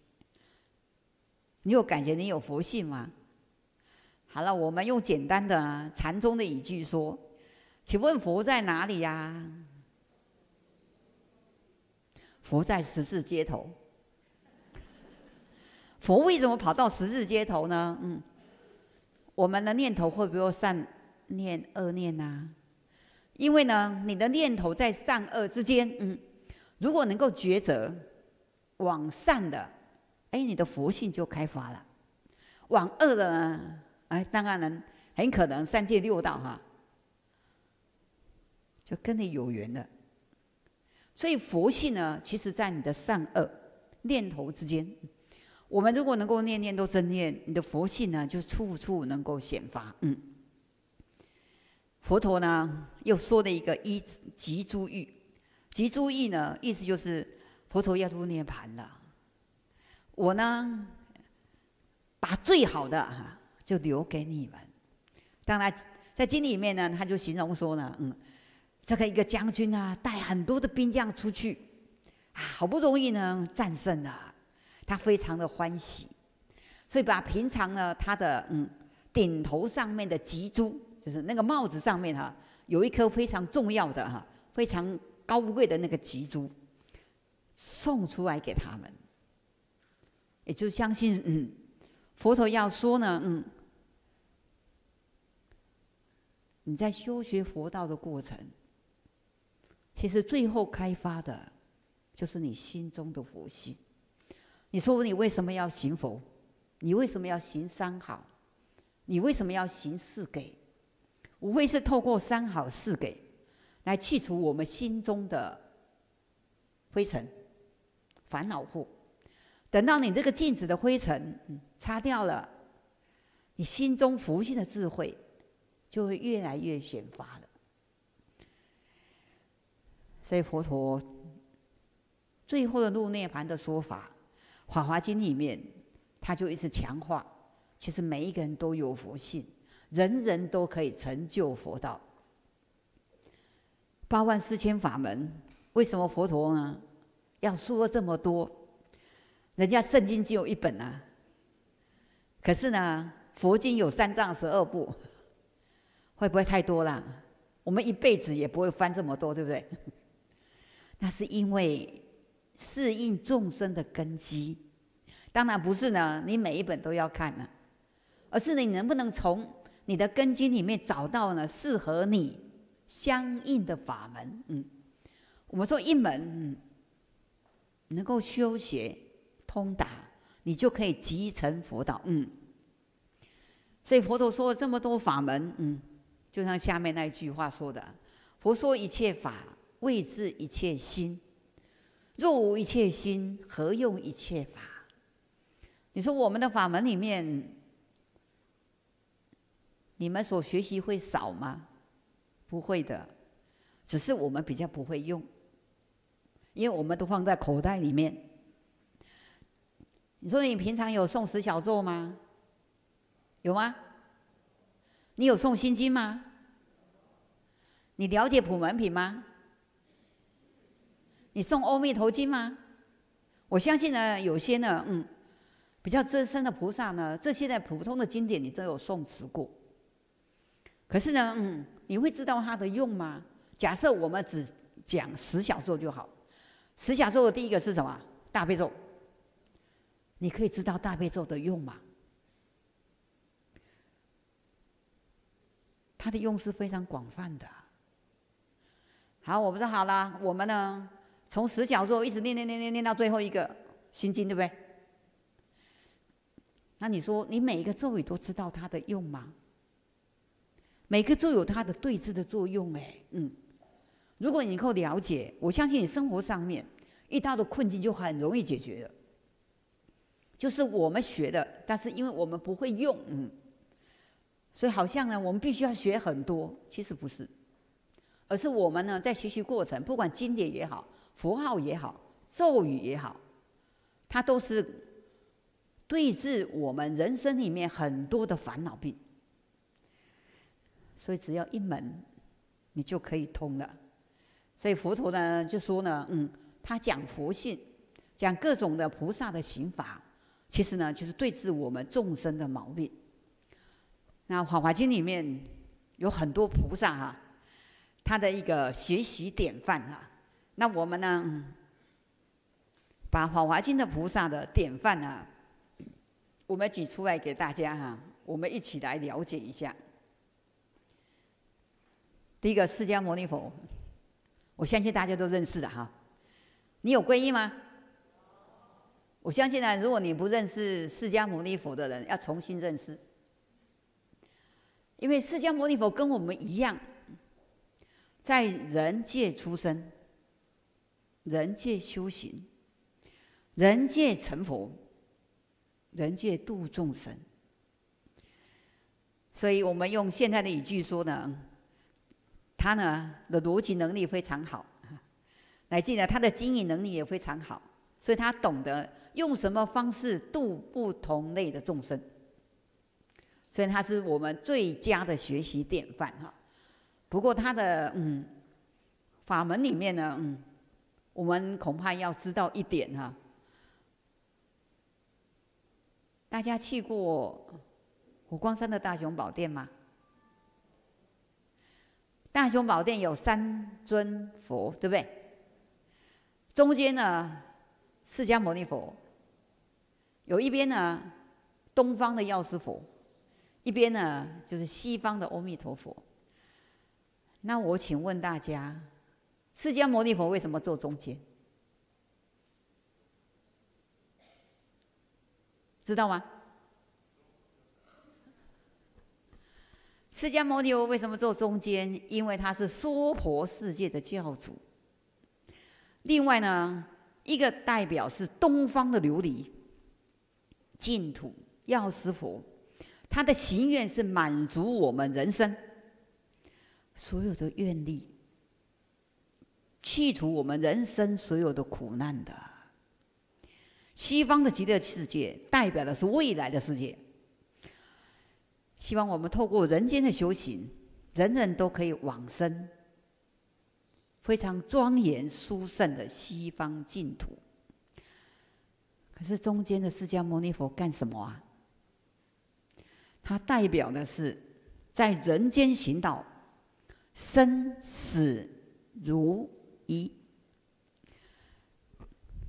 你有感觉你有佛性吗？好了，我们用简单的禅宗的语句说：“请问佛在哪里呀？”佛在十字街头。佛为什么跑到十字街头呢？嗯，我们的念头会不会善？念恶念呐，因为呢，你的念头在善恶之间，嗯，如果能够抉择往善的，哎，你的佛性就开发了；往恶的呢，哎，当然能很可能三界六道哈，就跟你有缘了。所以佛性呢，其实在你的善恶念头之间。我们如果能够念念都真念，你的佛性呢，就处处能够显发，嗯。佛陀呢，又说了一个一即诸欲，即诸欲呢，意思就是佛陀要入涅盘了。我呢，把最好的哈就留给你们。当然，在经里面呢，他就形容说呢，嗯，这个一个将军啊，带很多的兵将出去，啊，好不容易呢战胜了，他非常的欢喜，所以把平常呢他的嗯顶头上面的吉珠。就是那个帽子上面哈，有一颗非常重要的哈，非常高贵的那个吉珠，送出来给他们，也就相信嗯，佛陀要说呢嗯，你在修学佛道的过程，其实最后开发的，就是你心中的佛性。你说你为什么要行佛？你为什么要行三好？你为什么要行四给？无非是透过三好四给，来去除我们心中的灰尘、烦恼户。等到你这个镜子的灰尘擦掉了，你心中佛性的智慧就会越来越显发了。所以佛陀最后的入涅盘的说法，《法华经》里面，他就一直强化，其实每一个人都有佛性，人人都可以成就佛道。八万四千法门，为什么佛陀呢要说这么多？人家圣经只有一本啊，可是呢，佛经有三藏十二部，会不会太多了？我们一辈子也不会翻这么多，对不对？那是因为适应众生的根基，当然不是呢，你每一本都要看呢，而是你能不能从你的根基里面找到呢适合你相应的法门？嗯，我们说一门嗯，能够修学。通达，你就可以集成佛道。嗯，所以佛陀说了这么多法门，嗯，就像下面那一句话说的：“佛说一切法，为治一切心。若无一切心，何用一切法？”你说我们的法门里面，你们所学习会少吗？不会的，只是我们比较不会用，因为我们都放在口袋里面。你说你平常有诵十小咒吗？有吗？你有诵心经吗？你了解普门品吗？你诵阿弥陀经吗？我相信呢，有些呢，嗯，比较资深的菩萨呢，这些的普通的经典你都有诵持过。可是呢，嗯，你会知道它的用吗？假设我们只讲十小咒就好，十小咒的第一个是什么？大悲咒。你可以知道大悲咒的用吗？它的用是非常广泛的。好，我们说好了，我们呢从十小咒一直念念念念念到最后一个心经，对不对？那你说你每一个咒语都知道它的用吗？每个咒有它的对治的作用，哎，嗯。如果你够了解，我相信你生活上面遇到的困境就很容易解决了。就是我们学的，但是因为我们不会用，嗯，所以好像呢，我们必须要学很多。其实不是，而是我们呢，在学习过程，不管经典也好，符号也好，咒语也好，它都是对治我们人生里面很多的烦恼病。所以只要一门，你就可以通了。所以佛陀呢，就说呢，嗯，他讲佛性，讲各种的菩萨的刑法。其实呢，就是对治我们众生的毛病。那《法华经》里面有很多菩萨哈，他的一个学习典范哈。那我们呢，把《法华经》的菩萨的典范呢，我们举出来给大家哈，我们一起来了解一下。第一个，释迦牟尼佛，我相信大家都认识的哈。你有皈依吗？我相信呢，如果你不认识释迦牟尼佛的人，要重新认识，因为释迦牟尼佛跟我们一样，在人界出生，人界修行，人界成佛，人界度众生。所以我们用现在的语句说呢，他呢的逻辑能力非常好，乃至呢他的经营能力也非常好，所以他懂得。用什么方式度不同类的众生？所以他是我们最佳的学习典范哈。不过他的嗯法门里面呢，嗯，我们恐怕要知道一点哈。大家去过火光山的大雄宝殿吗？大雄宝殿有三尊佛，对不对？中间呢，释迦牟尼佛。有一边呢，东方的药师佛，一边呢就是西方的阿弥陀佛。那我请问大家，释迦牟尼佛为什么坐中间？知道吗？释迦牟尼佛为什么坐中间？因为他是娑婆世界的教主。另外呢，一个代表是东方的琉璃。净土药师佛，他的心愿是满足我们人生所有的愿力，去除我们人生所有的苦难的。西方的极乐世界代表的是未来的世界。希望我们透过人间的修行，人人都可以往生非常庄严殊胜的西方净土。可是中间的释迦牟尼佛干什么啊？它代表的是在人间行道，生死如一。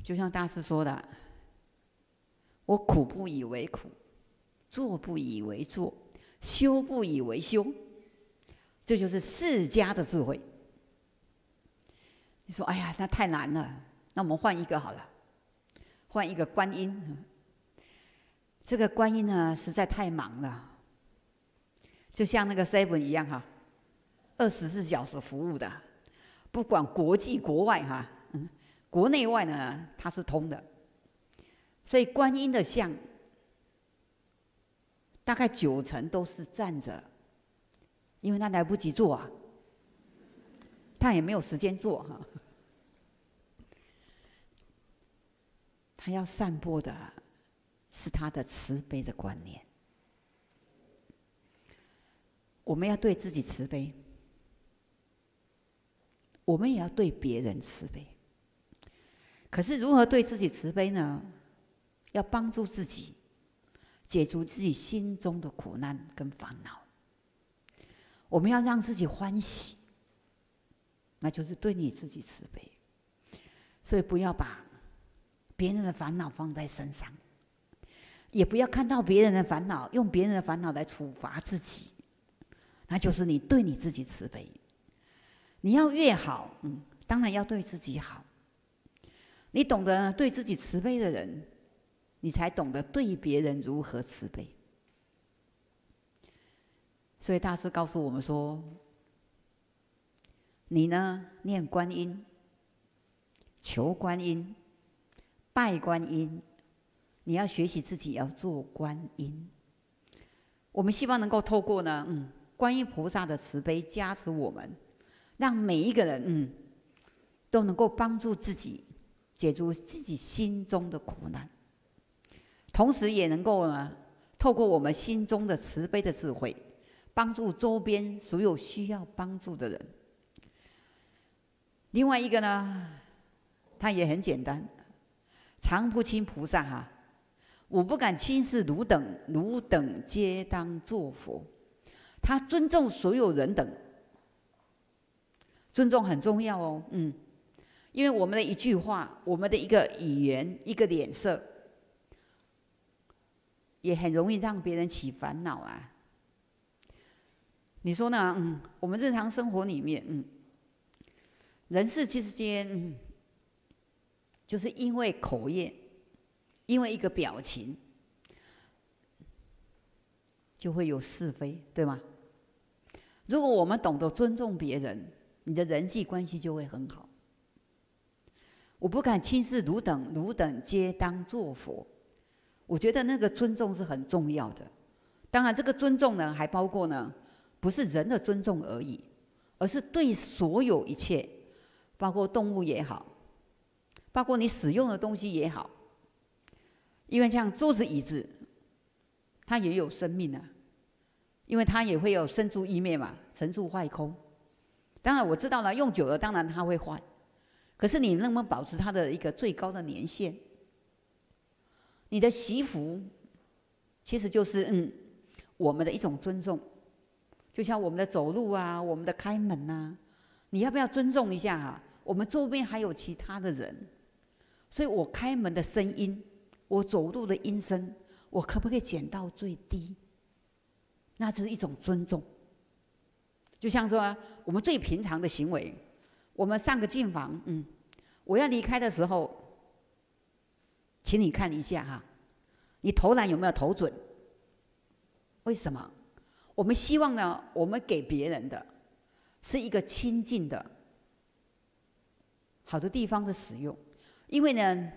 就像大师说的：“我苦不以为苦，做不以为做。”修不以为修，这就是释迦的智慧。你说：“哎呀，那太难了。”那我们换一个好了，换一个观音。这个观音呢，实在太忙了，就像那个 seven 一样哈，二十四小时服务的，不管国际国外哈，嗯，国内外呢，它是通的。所以观音的像。大概九成都是站着，因为他来不及做啊，他也没有时间做哈。他要散播的是他的慈悲的观念。我们要对自己慈悲，我们也要对别人慈悲。可是如何对自己慈悲呢？要帮助自己。解除自己心中的苦难跟烦恼，我们要让自己欢喜，那就是对你自己慈悲。所以不要把别人的烦恼放在身上，也不要看到别人的烦恼，用别人的烦恼来处罚自己，那就是你对你自己慈悲。你要越好，嗯，当然要对自己好。你懂得对自己慈悲的人。你才懂得对别人如何慈悲，所以大师告诉我们说：“你呢，念观音，求观音，拜观音，你要学习自己要做观音。我们希望能够透过呢，嗯，观音菩萨的慈悲加持我们，让每一个人，嗯，都能够帮助自己解除自己心中的苦难。”同时也能够呢，透过我们心中的慈悲的智慧，帮助周边所有需要帮助的人。另外一个呢，他也很简单，常不轻菩萨哈，我不敢轻视汝等，汝等皆当作佛。他尊重所有人等，尊重很重要哦，嗯，因为我们的一句话，我们的一个语言，一个脸色。也很容易让别人起烦恼啊！你说呢？嗯，我们日常生活里面，嗯，人世之间，嗯，就是因为口业，因为一个表情，就会有是非，对吗？如果我们懂得尊重别人，你的人际关系就会很好。我不敢轻视汝等，汝等皆当作佛。我觉得那个尊重是很重要的，当然这个尊重呢，还包括呢，不是人的尊重而已，而是对所有一切，包括动物也好，包括你使用的东西也好，因为像桌子椅子，它也有生命啊，因为它也会有生住异灭嘛，成住坏空。当然我知道了，用久了当然它会坏，可是你能不能保持它的一个最高的年限？你的习福，其实就是嗯，我们的一种尊重，就像我们的走路啊，我们的开门呐，你要不要尊重一下啊？我们周边还有其他的人，所以我开门的声音，我走路的音声，我可不可以减到最低？那就是一种尊重。就像说我们最平常的行为，我们上个进房，嗯，我要离开的时候。请你看一下哈，你投篮有没有投准？为什么？我们希望呢，我们给别人的是一个亲近的好的地方的使用，因为呢，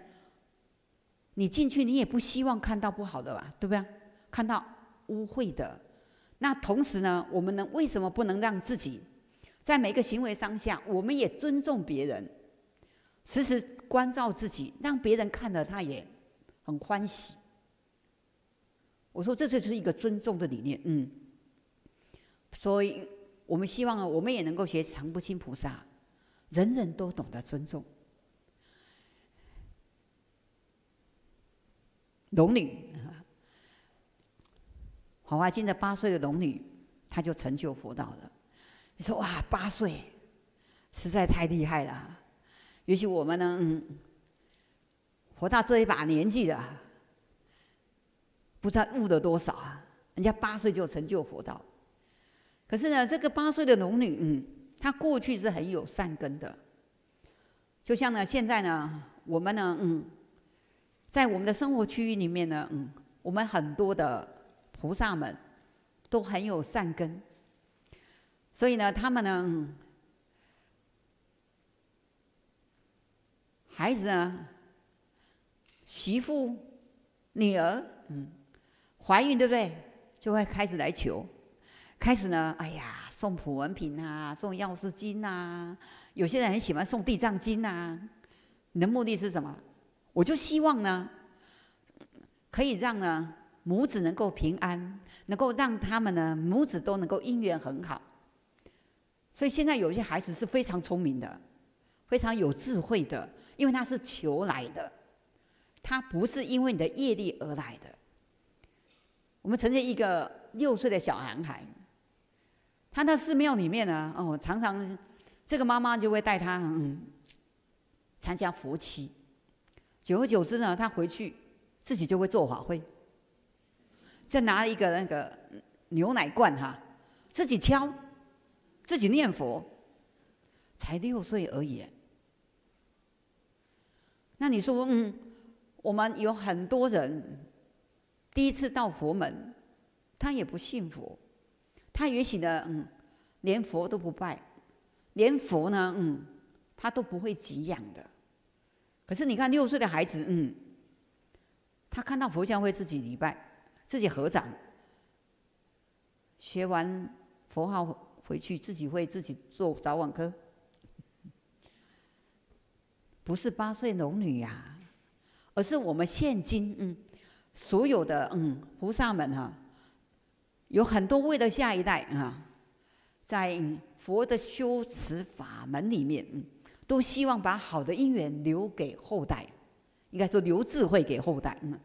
你进去你也不希望看到不好的吧，对不对？看到污秽的，那同时呢，我们能为什么不能让自己在每个行为上下，我们也尊重别人，时时关照自己，让别人看了他也很欢喜。我说这就是一个尊重的理念，嗯。所以我们希望我们也能够学常不轻菩萨，人人都懂得尊重。龙女，《华华经》的八岁的龙女，她就成就佛道了。你说哇，八岁，实在太厉害了。也许我们呢，嗯，活到这一把年纪的，不知道悟了多少啊。人家八岁就成就佛道，可是呢，这个八岁的龙女，嗯，她过去是很有善根的。就像呢，现在呢，我们呢，嗯。在我们的生活区域里面呢，嗯，我们很多的菩萨们都很有善根，所以呢，他们呢，嗯孩子呢，媳妇、女儿，嗯，怀孕对不对？就会开始来求，开始呢，哎呀，送普文品啊，送药师经啊，有些人很喜欢送地藏经啊，你的目的是什么？我就希望呢，可以让呢母子能够平安，能够让他们呢母子都能够姻缘很好。所以现在有些孩子是非常聪明的，非常有智慧的，因为他是求来的，他不是因为你的业力而来的。我们曾经一个六岁的小男孩，他在寺庙里面呢，哦，常常这个妈妈就会带他嗯参加佛期。久而久之呢，他回去自己就会做法会，再拿一个那个牛奶罐哈，自己敲，自己念佛，才六岁而已。那你说，嗯，我们有很多人第一次到佛门，他也不信佛，他也许呢，嗯，连佛都不拜，连佛呢，嗯，他都不会敬仰的。可是你看，六岁的孩子，嗯，他看到佛像会自己礼拜，自己合掌，学完佛号回去，自己会自己做早晚课，不是八岁龙女呀，而是我们现今，嗯，所有的嗯菩萨们哈，有很多为了下一代啊，在佛的修持法门里面，嗯。都希望把好的因缘留给后代，应该说留智慧给后代，嗯，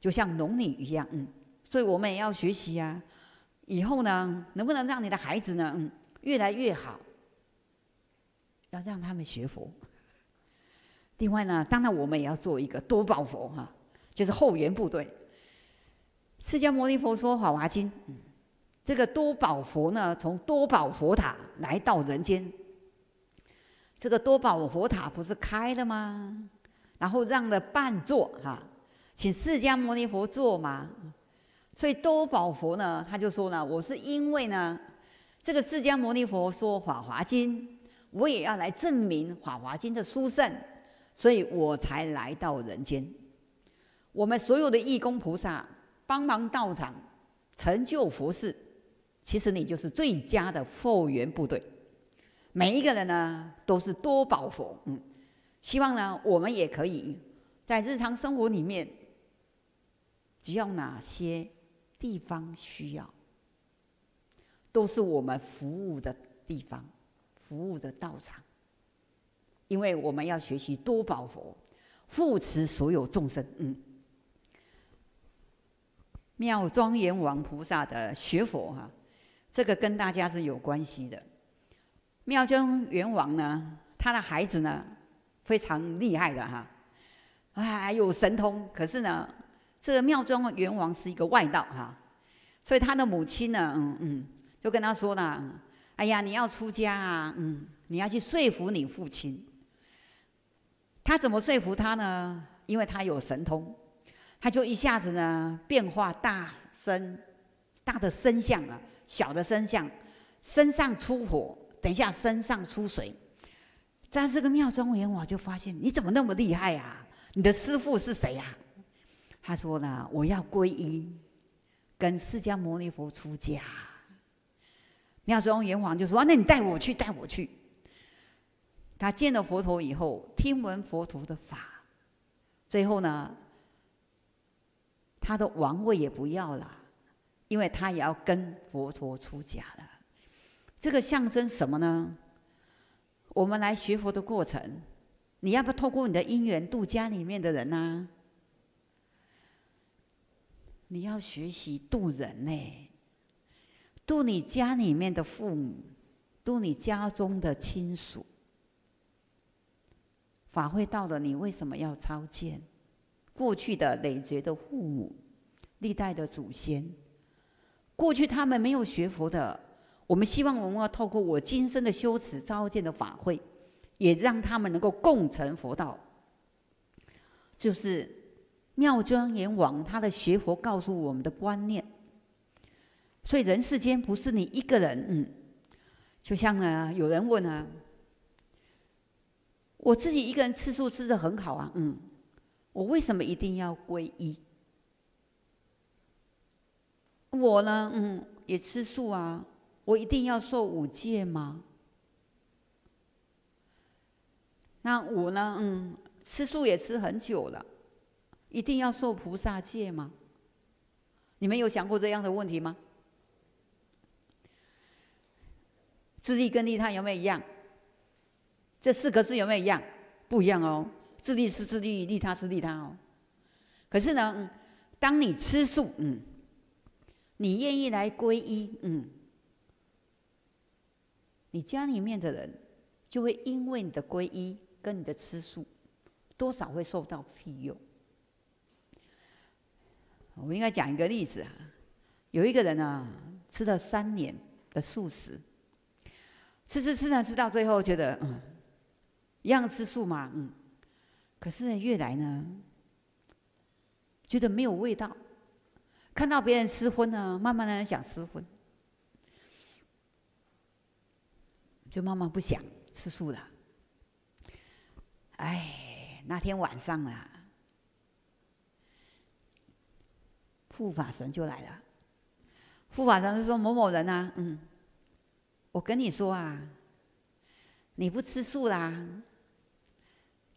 就像龙女一样，嗯，所以我们也要学习啊。以后呢，能不能让你的孩子呢，嗯，越来越好？要让他们学佛。另外呢，当然我们也要做一个多宝佛哈，就是后援部队。释迦牟尼佛说《法华经》，这个多宝佛呢，从多宝佛塔来到人间。这个多宝佛塔不是开了吗？然后让了半座哈，请释迦牟尼佛坐嘛。所以多宝佛呢，他就说呢，我是因为呢，这个释迦牟尼佛说《法华经》，我也要来证明《法华经》的殊胜，所以我才来到人间。我们所有的义工菩萨帮忙到场成就佛事，其实你就是最佳的后援部队。每一个人呢，都是多宝佛，嗯，希望呢，我们也可以在日常生活里面，只要哪些地方需要，都是我们服务的地方，服务的道场，因为我们要学习多宝佛，护持所有众生，嗯，妙庄严王菩萨的学佛哈，这个跟大家是有关系的。妙庄严王呢，他的孩子呢，非常厉害的哈，啊有神通。可是呢，这个妙庄严王是一个外道哈，所以他的母亲呢，嗯嗯，就跟他说呢，哎呀，你要出家啊，嗯，你要去说服你父亲。他怎么说服他呢？因为他有神通，他就一下子呢，变化大身，大的身相啊，小的身相，身上出火。等一下，身上出水，在这个妙庄严王就发现你怎么那么厉害呀？你的师父是谁呀？他说呢，我要皈依，跟释迦牟尼佛出家。妙庄严王就说：“那你带我去，带我去。”他见了佛陀以后，听闻佛陀的法，最后呢，他的王位也不要了，因为他也要跟佛陀出家了。这个象征什么呢？我们来学佛的过程，你要不要透过你的因缘度家里面的人呢？你要学习度人呢，度你家里面的父母，度你家中的亲属。法会到了，你为什么要超荐？过去的累劫的父母，历代的祖先，过去他们没有学佛的，我们希望我们要透过我今生的修持超荐的法会，也让他们能够共成佛道，就是。妙庄严王他的学佛告诉我们的观念，所以人世间不是你一个人，嗯，就像呢，有人问啊，我自己一个人吃素吃的很好啊，嗯，我为什么一定要皈依？我呢，嗯，也吃素啊，我一定要受五戒吗？那我呢，嗯，吃素也吃很久了。一定要受菩萨戒吗？你们有想过这样的问题吗？自利跟利他有没有一样？这四个字有没有一样？不一样哦。自利是自利，利他是利他哦。可是呢，当你吃素，嗯，你愿意来皈依，嗯，你家里面的人就会因为你的皈依跟你的吃素，多少会受到庇佑。我应该讲一个例子啊，有一个人呢，吃了三年的素食，吃吃吃呢，吃到最后觉得嗯，一样吃素嘛，嗯，可是呢，越来呢，觉得没有味道，看到别人吃荤呢，慢慢的想吃荤，就慢慢不想吃素了。哎，那天晚上啊。护法神就来了。护法神就说：“某某人啊，嗯，我跟你说啊，你不吃素啦，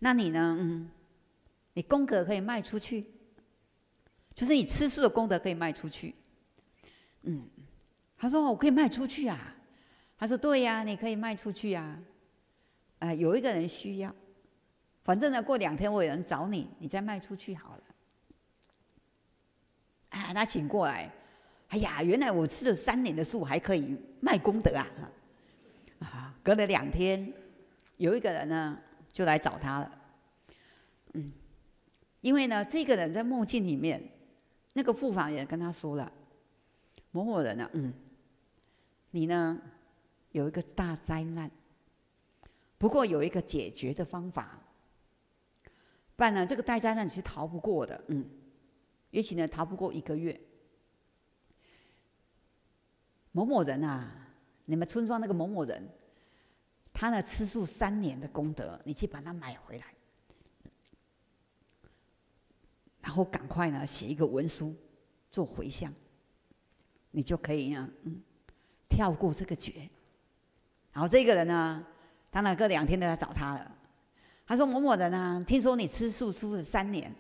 那你呢？嗯，你功德可以卖出去，就是你吃素的功德可以卖出去。嗯，他说我可以卖出去啊。他说对呀，你可以卖出去啊。啊，有一个人需要，反正呢，过两天我有人找你，你再卖出去好了。”啊，他请过来，哎呀，原来我吃了三年的素还可以卖功德啊！啊，隔了两天，有一个人呢就来找他了。嗯，因为呢，这个人在梦境里面，那个副房也跟他说了，某某人呢，嗯，你呢有一个大灾难，不过有一个解决的方法，不然呢这个大灾难你是逃不过的，嗯。也许呢，逃不过一个月。某某人啊，你们村庄那个某某人，他呢吃素三年的功德，你去把它买回来，然后赶快呢写一个文书做回向，你就可以呢，嗯，跳过这个劫。然后这个人呢，当然隔两天都来找他了。他说：“某某人啊，听说你吃素吃了三年。”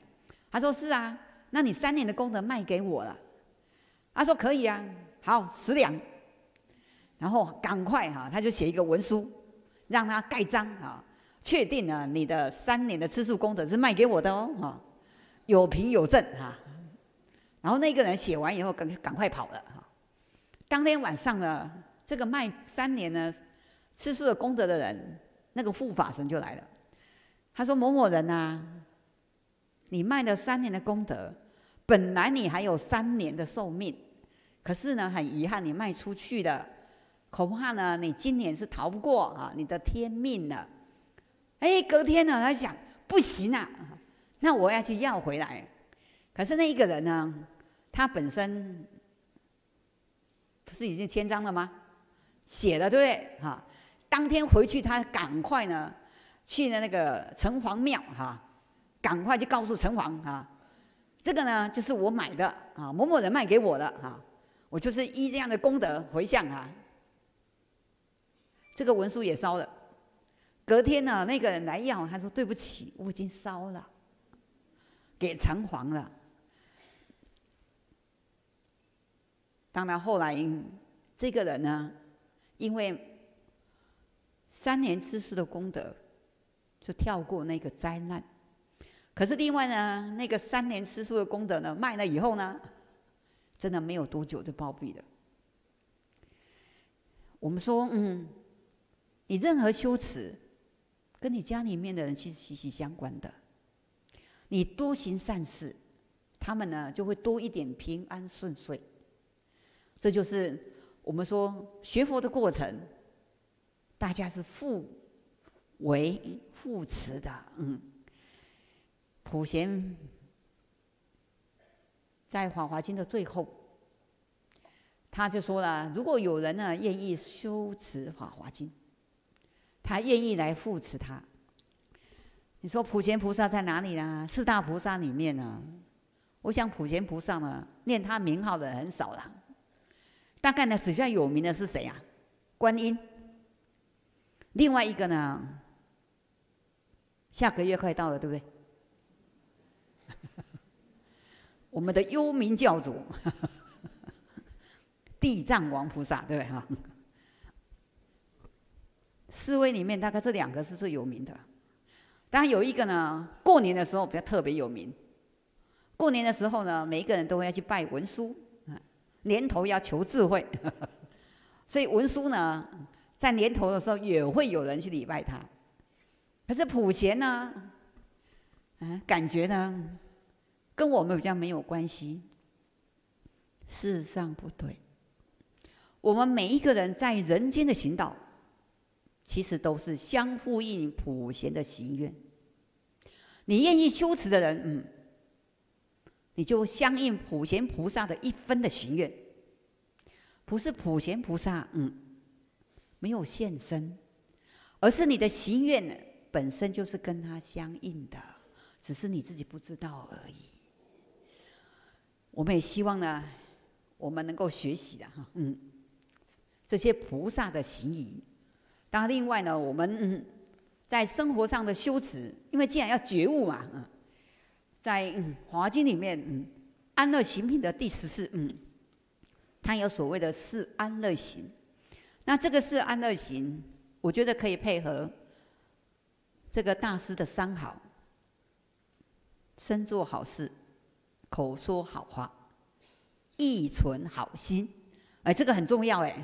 他说：“是啊。”那你三年的功德卖给我了，他说可以啊，好十两，然后赶快哈，他就写一个文书，让他盖章啊，确定了你的三年的吃素功德是卖给我的哦，哈，有凭有证哈。然后那个人写完以后，赶赶快跑了哈。当天晚上呢，这个卖三年呢吃素的功德的人，那个护法神就来了，他说某某人呐，你卖了三年的功德。本来你还有三年的寿命，可是呢，很遗憾你卖出去了，恐怕呢，你今年是逃不过啊，你的天命了。哎，隔天呢，他想不行啊，那我要去要回来。可是那一个人呢，他本身不是已经签章了吗？写了对不对？哈，当天回去，他赶快呢，去了那个城隍庙哈，赶快去告诉城隍哈。这个呢，就是我买的啊，某某人卖给我的哈，我就是依这样的功德回向啊。这个文书也烧了。隔天呢，那个人来要，他说：“对不起，我已经烧了，给城隍了。”当然后来，这个人呢，因为三年吃素的功德，就跳过那个灾难。可是另外呢，那个三年吃素的功德呢，卖了以后呢，真的没有多久就暴毙了。我们说，嗯，你任何修持，跟你家里面的人其实息息相关的。你多行善事，他们呢就会多一点平安顺遂。这就是我们说学佛的过程，大家是互为互持的，嗯。普贤在《法华经》的最后，他就说了：如果有人呢愿意修持《法华经》，他愿意来扶持他。你说普贤菩萨在哪里呢？四大菩萨里面呢？我想普贤菩萨呢，念他名号的人很少了。大概呢，比较有名的是谁呀？观音。另外一个呢，下个月快到了，对不对？我们的幽冥教主，地藏王菩萨，对不对哈？四位里面，大概这两个是最有名的。当然有一个呢，过年的时候比较特别有名。过年的时候呢，每一个人都会要去拜文殊，年头要求智慧，所以文殊呢，在年头的时候也会有人去礼拜他。可是普贤呢，嗯，感觉呢？跟我们比较没有关系，事实上不对。我们每一个人在人间的行道，其实都是相呼应普贤的心愿。你愿意修持的人，嗯，你就相应普贤菩萨的一分的心愿。不是普贤菩萨，嗯，没有现身，而是你的心愿，本身就是跟他相应的，只是你自己不知道而已。我们也希望呢，我们能够学习的哈，嗯，这些菩萨的行仪。当然，另外呢，我们，在生活上的修持，因为既然要觉悟嘛，嗯，在《嗯华经》里面，嗯，安乐行品的第十四，嗯，它有所谓的四安乐行。那这个四安乐行，我觉得可以配合这个大师的三好：身做好事。口说好话，意存好心，哎，这个很重要哎。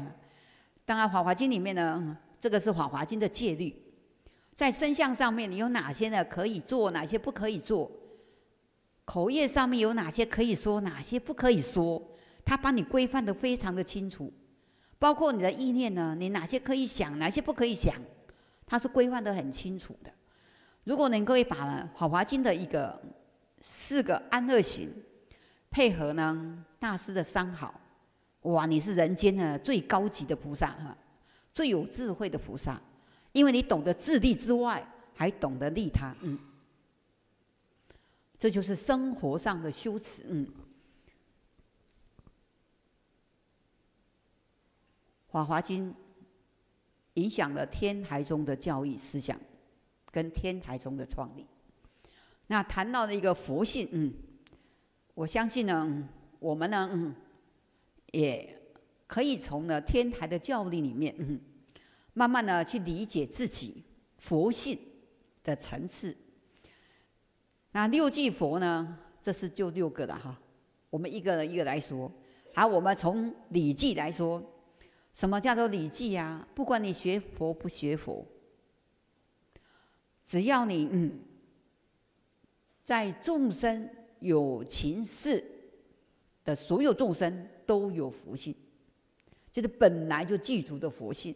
当然，《法华经》里面呢，这个是《法华经》的戒律，在身相上面，你有哪些呢？可以做，哪些不可以做？口业上面有哪些可以说，哪些不可以说？他把你规范的非常的清楚，包括你的意念呢，你哪些可以想，哪些不可以想，他是规范的很清楚的。如果能够把《法华经》的一个四个安乐行，配合呢大师的三好，哇！你是人间的最高级的菩萨哈，最有智慧的菩萨，因为你懂得自利之外，还懂得利他，嗯，这就是生活上的修持，嗯。《法华经》影响了天台宗的教育思想，跟天台宗的创立。那谈到的一个佛性，嗯，我相信呢，我们呢，嗯，也可以从呢天台的教理里面，嗯，慢慢的去理解自己佛性的层次。那六句佛呢，这是就六个了哈，我们一个一个来说。好，我们从礼记来说，什么叫做礼记呀？不管你学佛不学佛，只要你嗯。在众生有情事的所有众生都有福性，就是本来就具足的佛性，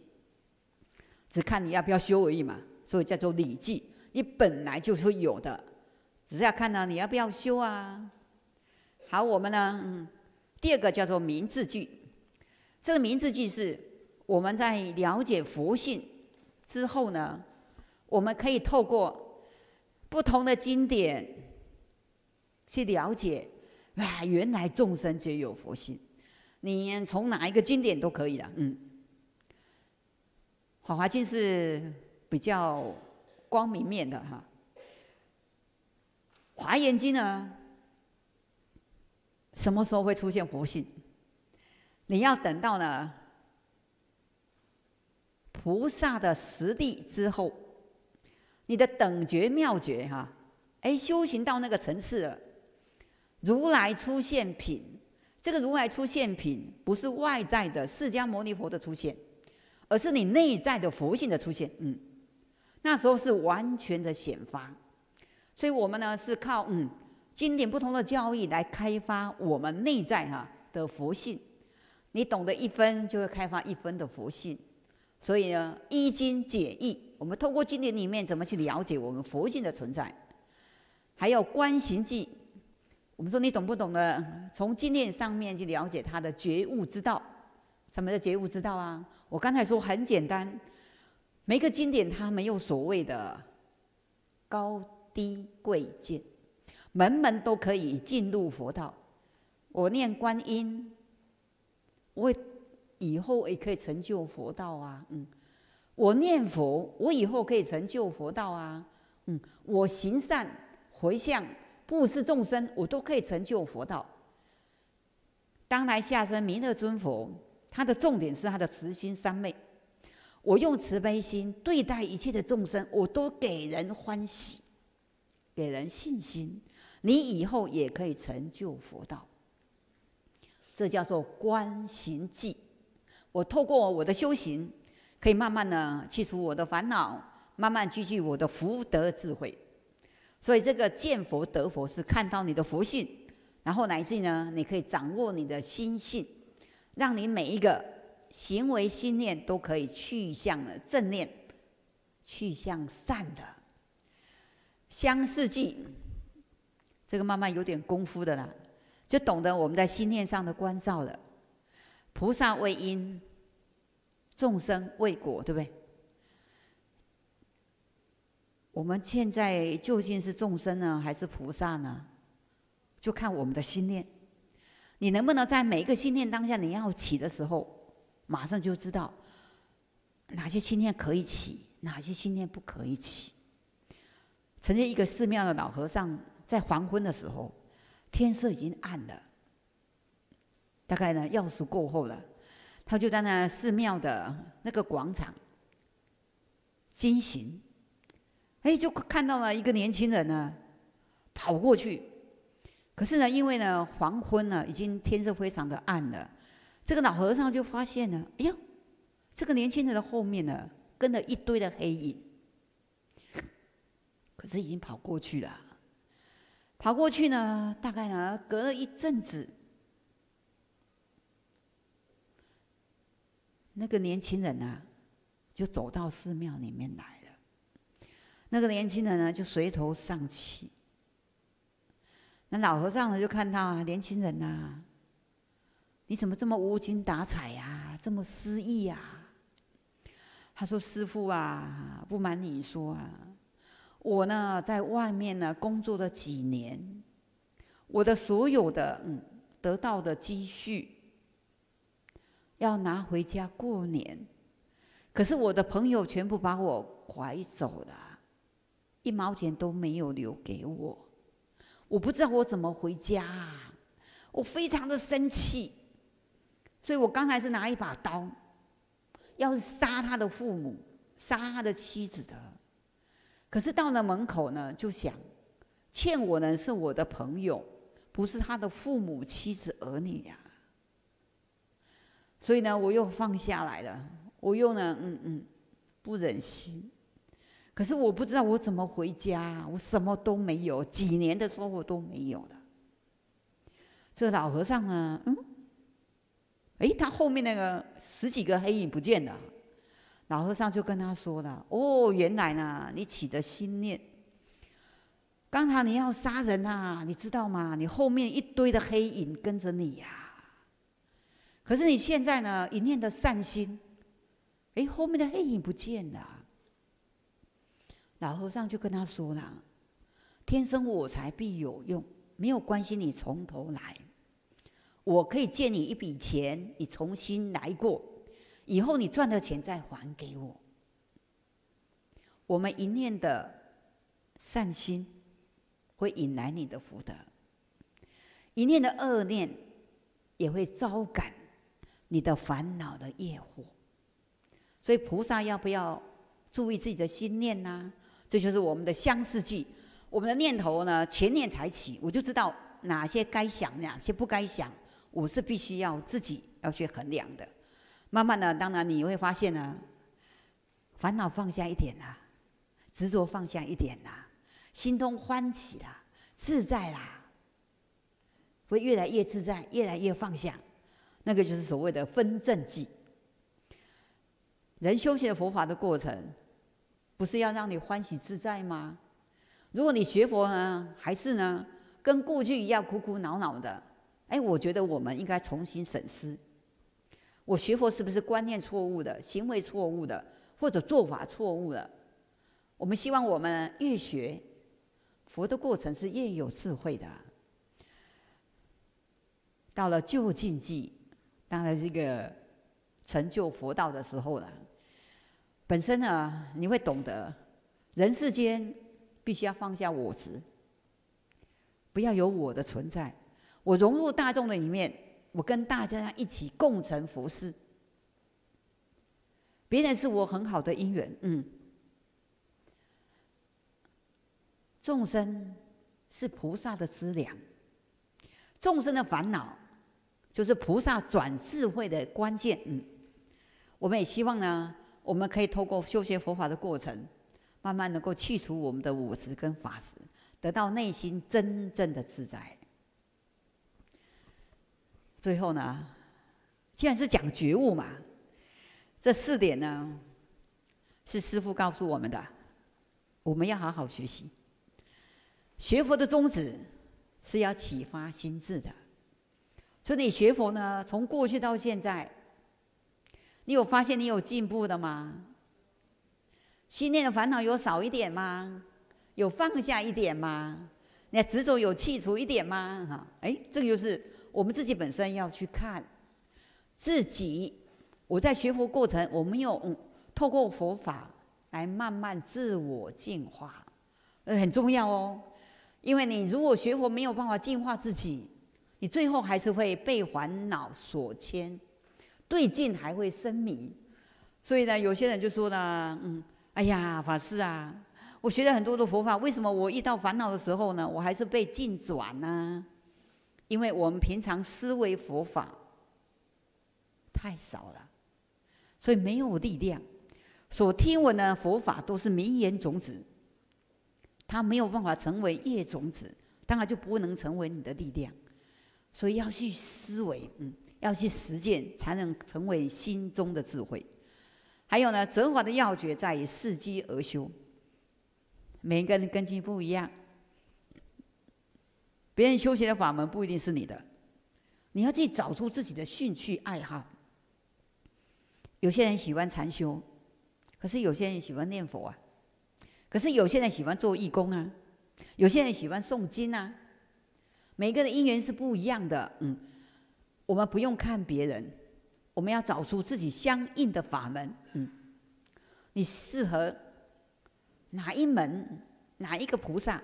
只看你要不要修而已嘛。所以叫做礼记，你本来就是有的，只是要看呢你要不要修啊。好，我们呢，嗯，第二个叫做名字句，这个名字句是我们在了解佛性之后呢，我们可以透过不同的经典。去了解，哇！原来众生皆有佛性。你从哪一个经典都可以的，嗯。华华经是比较光明面的哈。华严经呢，什么时候会出现佛性？你要等到呢菩萨的实地之后，你的等觉妙觉哈，哎，修行到那个层次了，如来出现品。这个如来出现品，不是外在的释迦牟尼佛的出现，而是你内在的佛性的出现。嗯，那时候是完全的显发。所以我们呢是靠嗯经典不同的教义来开发我们内在哈的佛性。你懂得一分，就会开发一分的佛性。所以呢，依经解义，我们透过经典里面怎么去了解我们佛性的存在，还有观行记。我们说你懂不懂得从经验上面去了解他的觉悟之道？什么叫觉悟之道啊？我刚才说很简单，每个经典它没有所谓的高低贵贱，门门都可以进入佛道。我念观音，我以后也可以成就佛道啊。嗯，我念佛，我以后可以成就佛道啊。嗯，我行善回向。布施众生，我都可以成就佛道。当来下生弥勒尊佛，他的重点是他的慈心三昧。我用慈悲心对待一切的众生，我都给人欢喜，给人信心。你以后也可以成就佛道。这叫做观行记。我透过我的修行，可以慢慢的去除我的烦恼，慢慢积聚我的福德智慧。所以这个见佛得佛是看到你的佛性，然后乃至呢，你可以掌握你的心性，让你每一个行为心念都可以去向了正念，去向善的。相似记，这个慢慢有点功夫的了，就懂得我们在心念上的关照了。菩萨为因，众生为果，对不对？我们现在究竟是众生呢，还是菩萨呢？就看我们的心念。你能不能在每一个心念当下，你要起的时候，马上就知道哪些心念可以起，哪些心念不可以起。曾经一个寺庙的老和尚，在黄昏的时候，天色已经暗了，大概呢钥匙过后了，他就在那寺庙的那个广场惊醒。哎，就看到了一个年轻人呢，跑过去。可是呢，因为呢黄昏了，已经天色非常的暗了，这个老和尚就发现了，哎呦，这个年轻人的后面呢跟了一堆的黑影。可是已经跑过去了，跑过去呢，大概呢隔了一阵子，那个年轻人啊，就走到寺庙里面来。那个年轻人呢，就垂头丧气。那老和尚呢，就看到啊年轻人呐，你怎么这么无精打采呀，这么失意呀？他说：“师傅啊，不瞒你说啊，我呢在外面呢工作了几年，我的所有的嗯得到的积蓄要拿回家过年，可是我的朋友全部把我拐走了。”一毛钱都没有留给我，我不知道我怎么回家，啊，我非常的生气，所以我刚才是拿一把刀，要杀他的父母，杀他的妻子的。可是到了门口呢，就想欠我的是我的朋友，不是他的父母、妻子、儿女呀。所以呢，我又放下来了，我又呢，嗯嗯，不忍心。可是我不知道我怎么回家，我什么都没有，几年的收获都没有了。这老和尚呢，嗯，哎，他后面那个十几个黑影不见了。老和尚就跟他说了：“哦，原来呢，你起的心念，刚才你要杀人啊，你知道吗？你后面一堆的黑影跟着你呀。可是你现在呢，一念的善心，哎，后面的黑影不见了。”老和尚就跟他说了：“天生我材必有用，没有关系，你从头来，我可以借你一笔钱，你重新来过，以后你赚的钱再还给我。我们一念的善心，会引来你的福德；一念的恶念，也会招感你的烦恼的业火。所以菩萨要不要注意自己的心念呢？这就是我们的相似记。我们的念头呢，前念才起，我就知道哪些该想，哪些不该想，我是必须要自己要去衡量的。慢慢的，当然你会发现呢，烦恼放下一点啦，执着放下一点啦，心中欢喜啦，自在啦，会越来越自在，越来越放下。那个就是所谓的分正记。人修行的佛法的过程，不是要让你欢喜自在吗？如果你学佛呢，还是呢，跟过去一样苦苦恼恼的，哎，我觉得我们应该重新审视。我学佛是不是观念错误的、行为错误的，或者做法错误的？我们希望我们越学佛的过程是越有智慧的。到了就近际，当然这个成就佛道的时候了。本身呢，你会懂得人世间必须要放下我执，不要有我的存在，我融入大众的一面。我跟大家一起共成佛事，别人是我很好的因缘，嗯。众生是菩萨的资粮，众生的烦恼就是菩萨转智慧的关键，嗯。我们也希望呢，我们可以透过修学佛法的过程，慢慢能够去除我们的我执跟法执，得到内心真正的自在。最后呢，既然是讲觉悟嘛，这四点呢，是师父告诉我们的，我们要好好学习。学佛的宗旨是要启发心智的，所以你学佛呢，从过去到现在，你有发现你有进步的吗？心念的烦恼有少一点吗？有放下一点吗？你执着有去除一点吗？哈，哎，这个就是。我们自己本身要去看自己，我在学佛过程，我们有透过佛法来慢慢自我净化，呃，很重要哦。因为你如果学佛没有办法净化自己，你最后还是会被烦恼所牵，对境还会生迷。所以呢，有些人就说呢，嗯，哎呀，法师啊，我学了很多的佛法，为什么我遇到烦恼的时候呢，我还是被境转呢？因为我们平常思维佛法太少了，所以没有力量。所听闻的佛法都是名言种子，它没有办法成为业种子，当然就不能成为你的力量。所以要去思维，嗯，要去实践，才能成为心中的智慧。还有呢，折法的要诀在于伺机而修，每个人根基不一样。别人修行的法门不一定是你的，你要去找出自己的兴趣爱好。有些人喜欢禅修，可是有些人喜欢念佛啊，可是有些人喜欢做义工啊，有些人喜欢诵经啊。每个人因缘是不一样的，嗯，我们不用看别人，我们要找出自己相应的法门，嗯，你适合哪一门哪一个菩萨？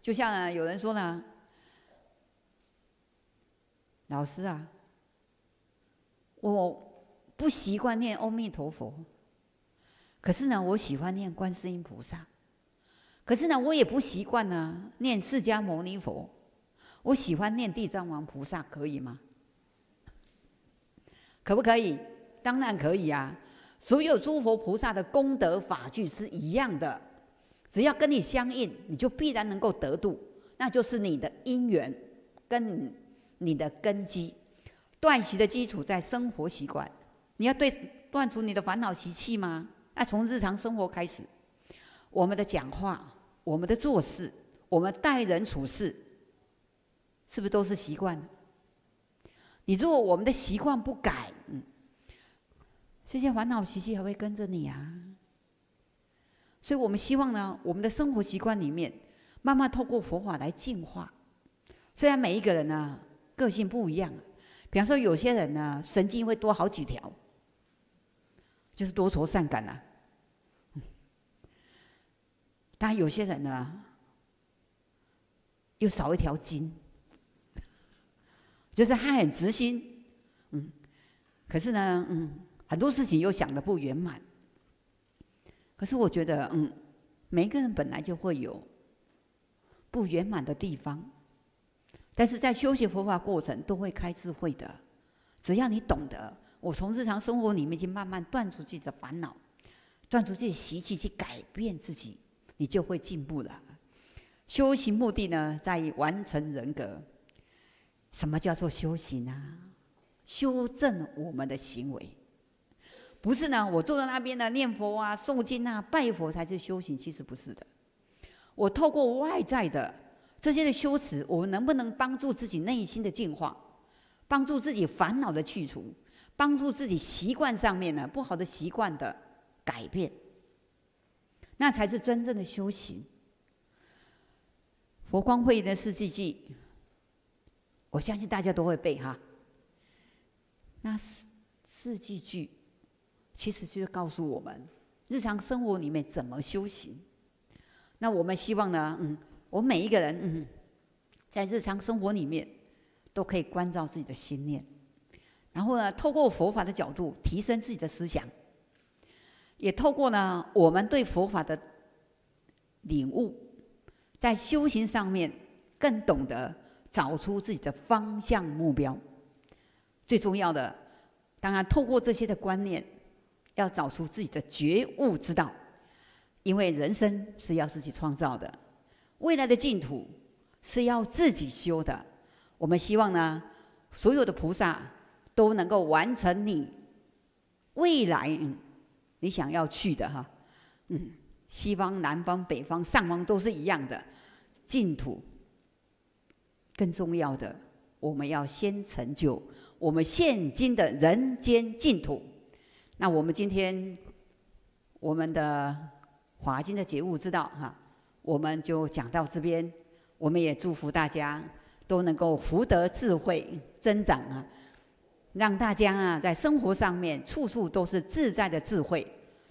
就像有人说呢。老师啊，我不习惯念阿弥陀佛，可是呢，我喜欢念观世音菩萨，可是呢，我也不习惯呢念释迦牟尼佛，我喜欢念地藏王菩萨，可以吗？可不可以？当然可以啊！所有诸佛菩萨的功德法具是一样的，只要跟你相应，你就必然能够得度，那就是你的因缘跟。你的根基，断习的基础在生活习惯。你要对断除你的烦恼习气吗？那从日常生活开始，我们的讲话、我们的做事、我们待人处事，是不是都是习惯？你如果我们的习惯不改，这些烦恼习气还会跟着你啊。所以我们希望呢，我们的生活习惯里面，慢慢透过佛法来净化。虽然每一个人呢。个性不一样，比方说有些人呢，神经会多好几条，就是多愁善感呐。但有些人呢，又少一条筋，就是他很直心，嗯，可是呢，嗯，很多事情又想的不圆满。可是我觉得，嗯，每个人本来就会有不圆满的地方，但是在修习佛法过程都会开智慧的。只要你懂得，我从日常生活里面去慢慢断除自己的烦恼，断除自己习气，去改变自己，你就会进步了。修行目的呢，在于完成人格。什么叫做修行啊？修正我们的行为。不是呢，我坐在那边呢，念佛啊、诵经啊、拜佛才是修行，其实不是的。我透过外在的这些的修持，我们能不能帮助自己内心的净化，帮助自己烦恼的去除，帮助自己习惯上面呢不好的习惯的改变，那才是真正的修行。佛光会的四季记，我相信大家都会背哈。那四四季句。其实就是告诉我们，日常生活里面怎么修行。那我们希望呢，嗯，我们每一个人，嗯，在日常生活里面都可以关照自己的心念，然后呢，透过佛法的角度提升自己的思想，也透过呢我们对佛法的领悟，在修行上面更懂得找出自己的方向目标。最重要的，当然透过这些的观念。要找出自己的觉悟之道，因为人生是要自己创造的，未来的净土是要自己修的。我们希望呢，所有的菩萨都能够完成你未来你想要去的哈，嗯，西方、南方、北方、上方都是一样的净土。更重要的，我们要先成就我们现今的人间净土。那我们今天我们的华经的觉悟之道哈，我们就讲到这边。我们也祝福大家都能够福德智慧增长啊，让大家啊在生活上面处处都是自在的智慧。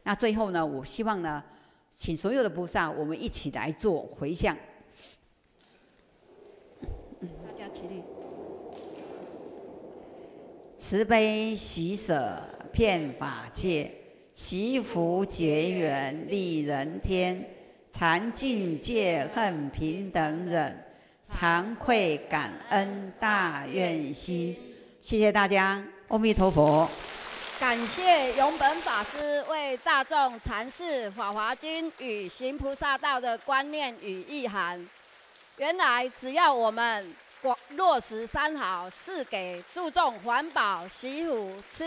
那最后呢，我希望呢，请所有的菩萨，我们一起来做回向。大家起立，慈悲喜舍。遍法界，习福结缘利人天，禅净戒恨平等忍，惭愧感恩大愿心。谢谢大家，阿弥陀佛。感谢永本法师为大众阐释《法华经》与行菩萨道的观念与意涵。原来只要我们落实三好，四给，注重环保、洗护、吃。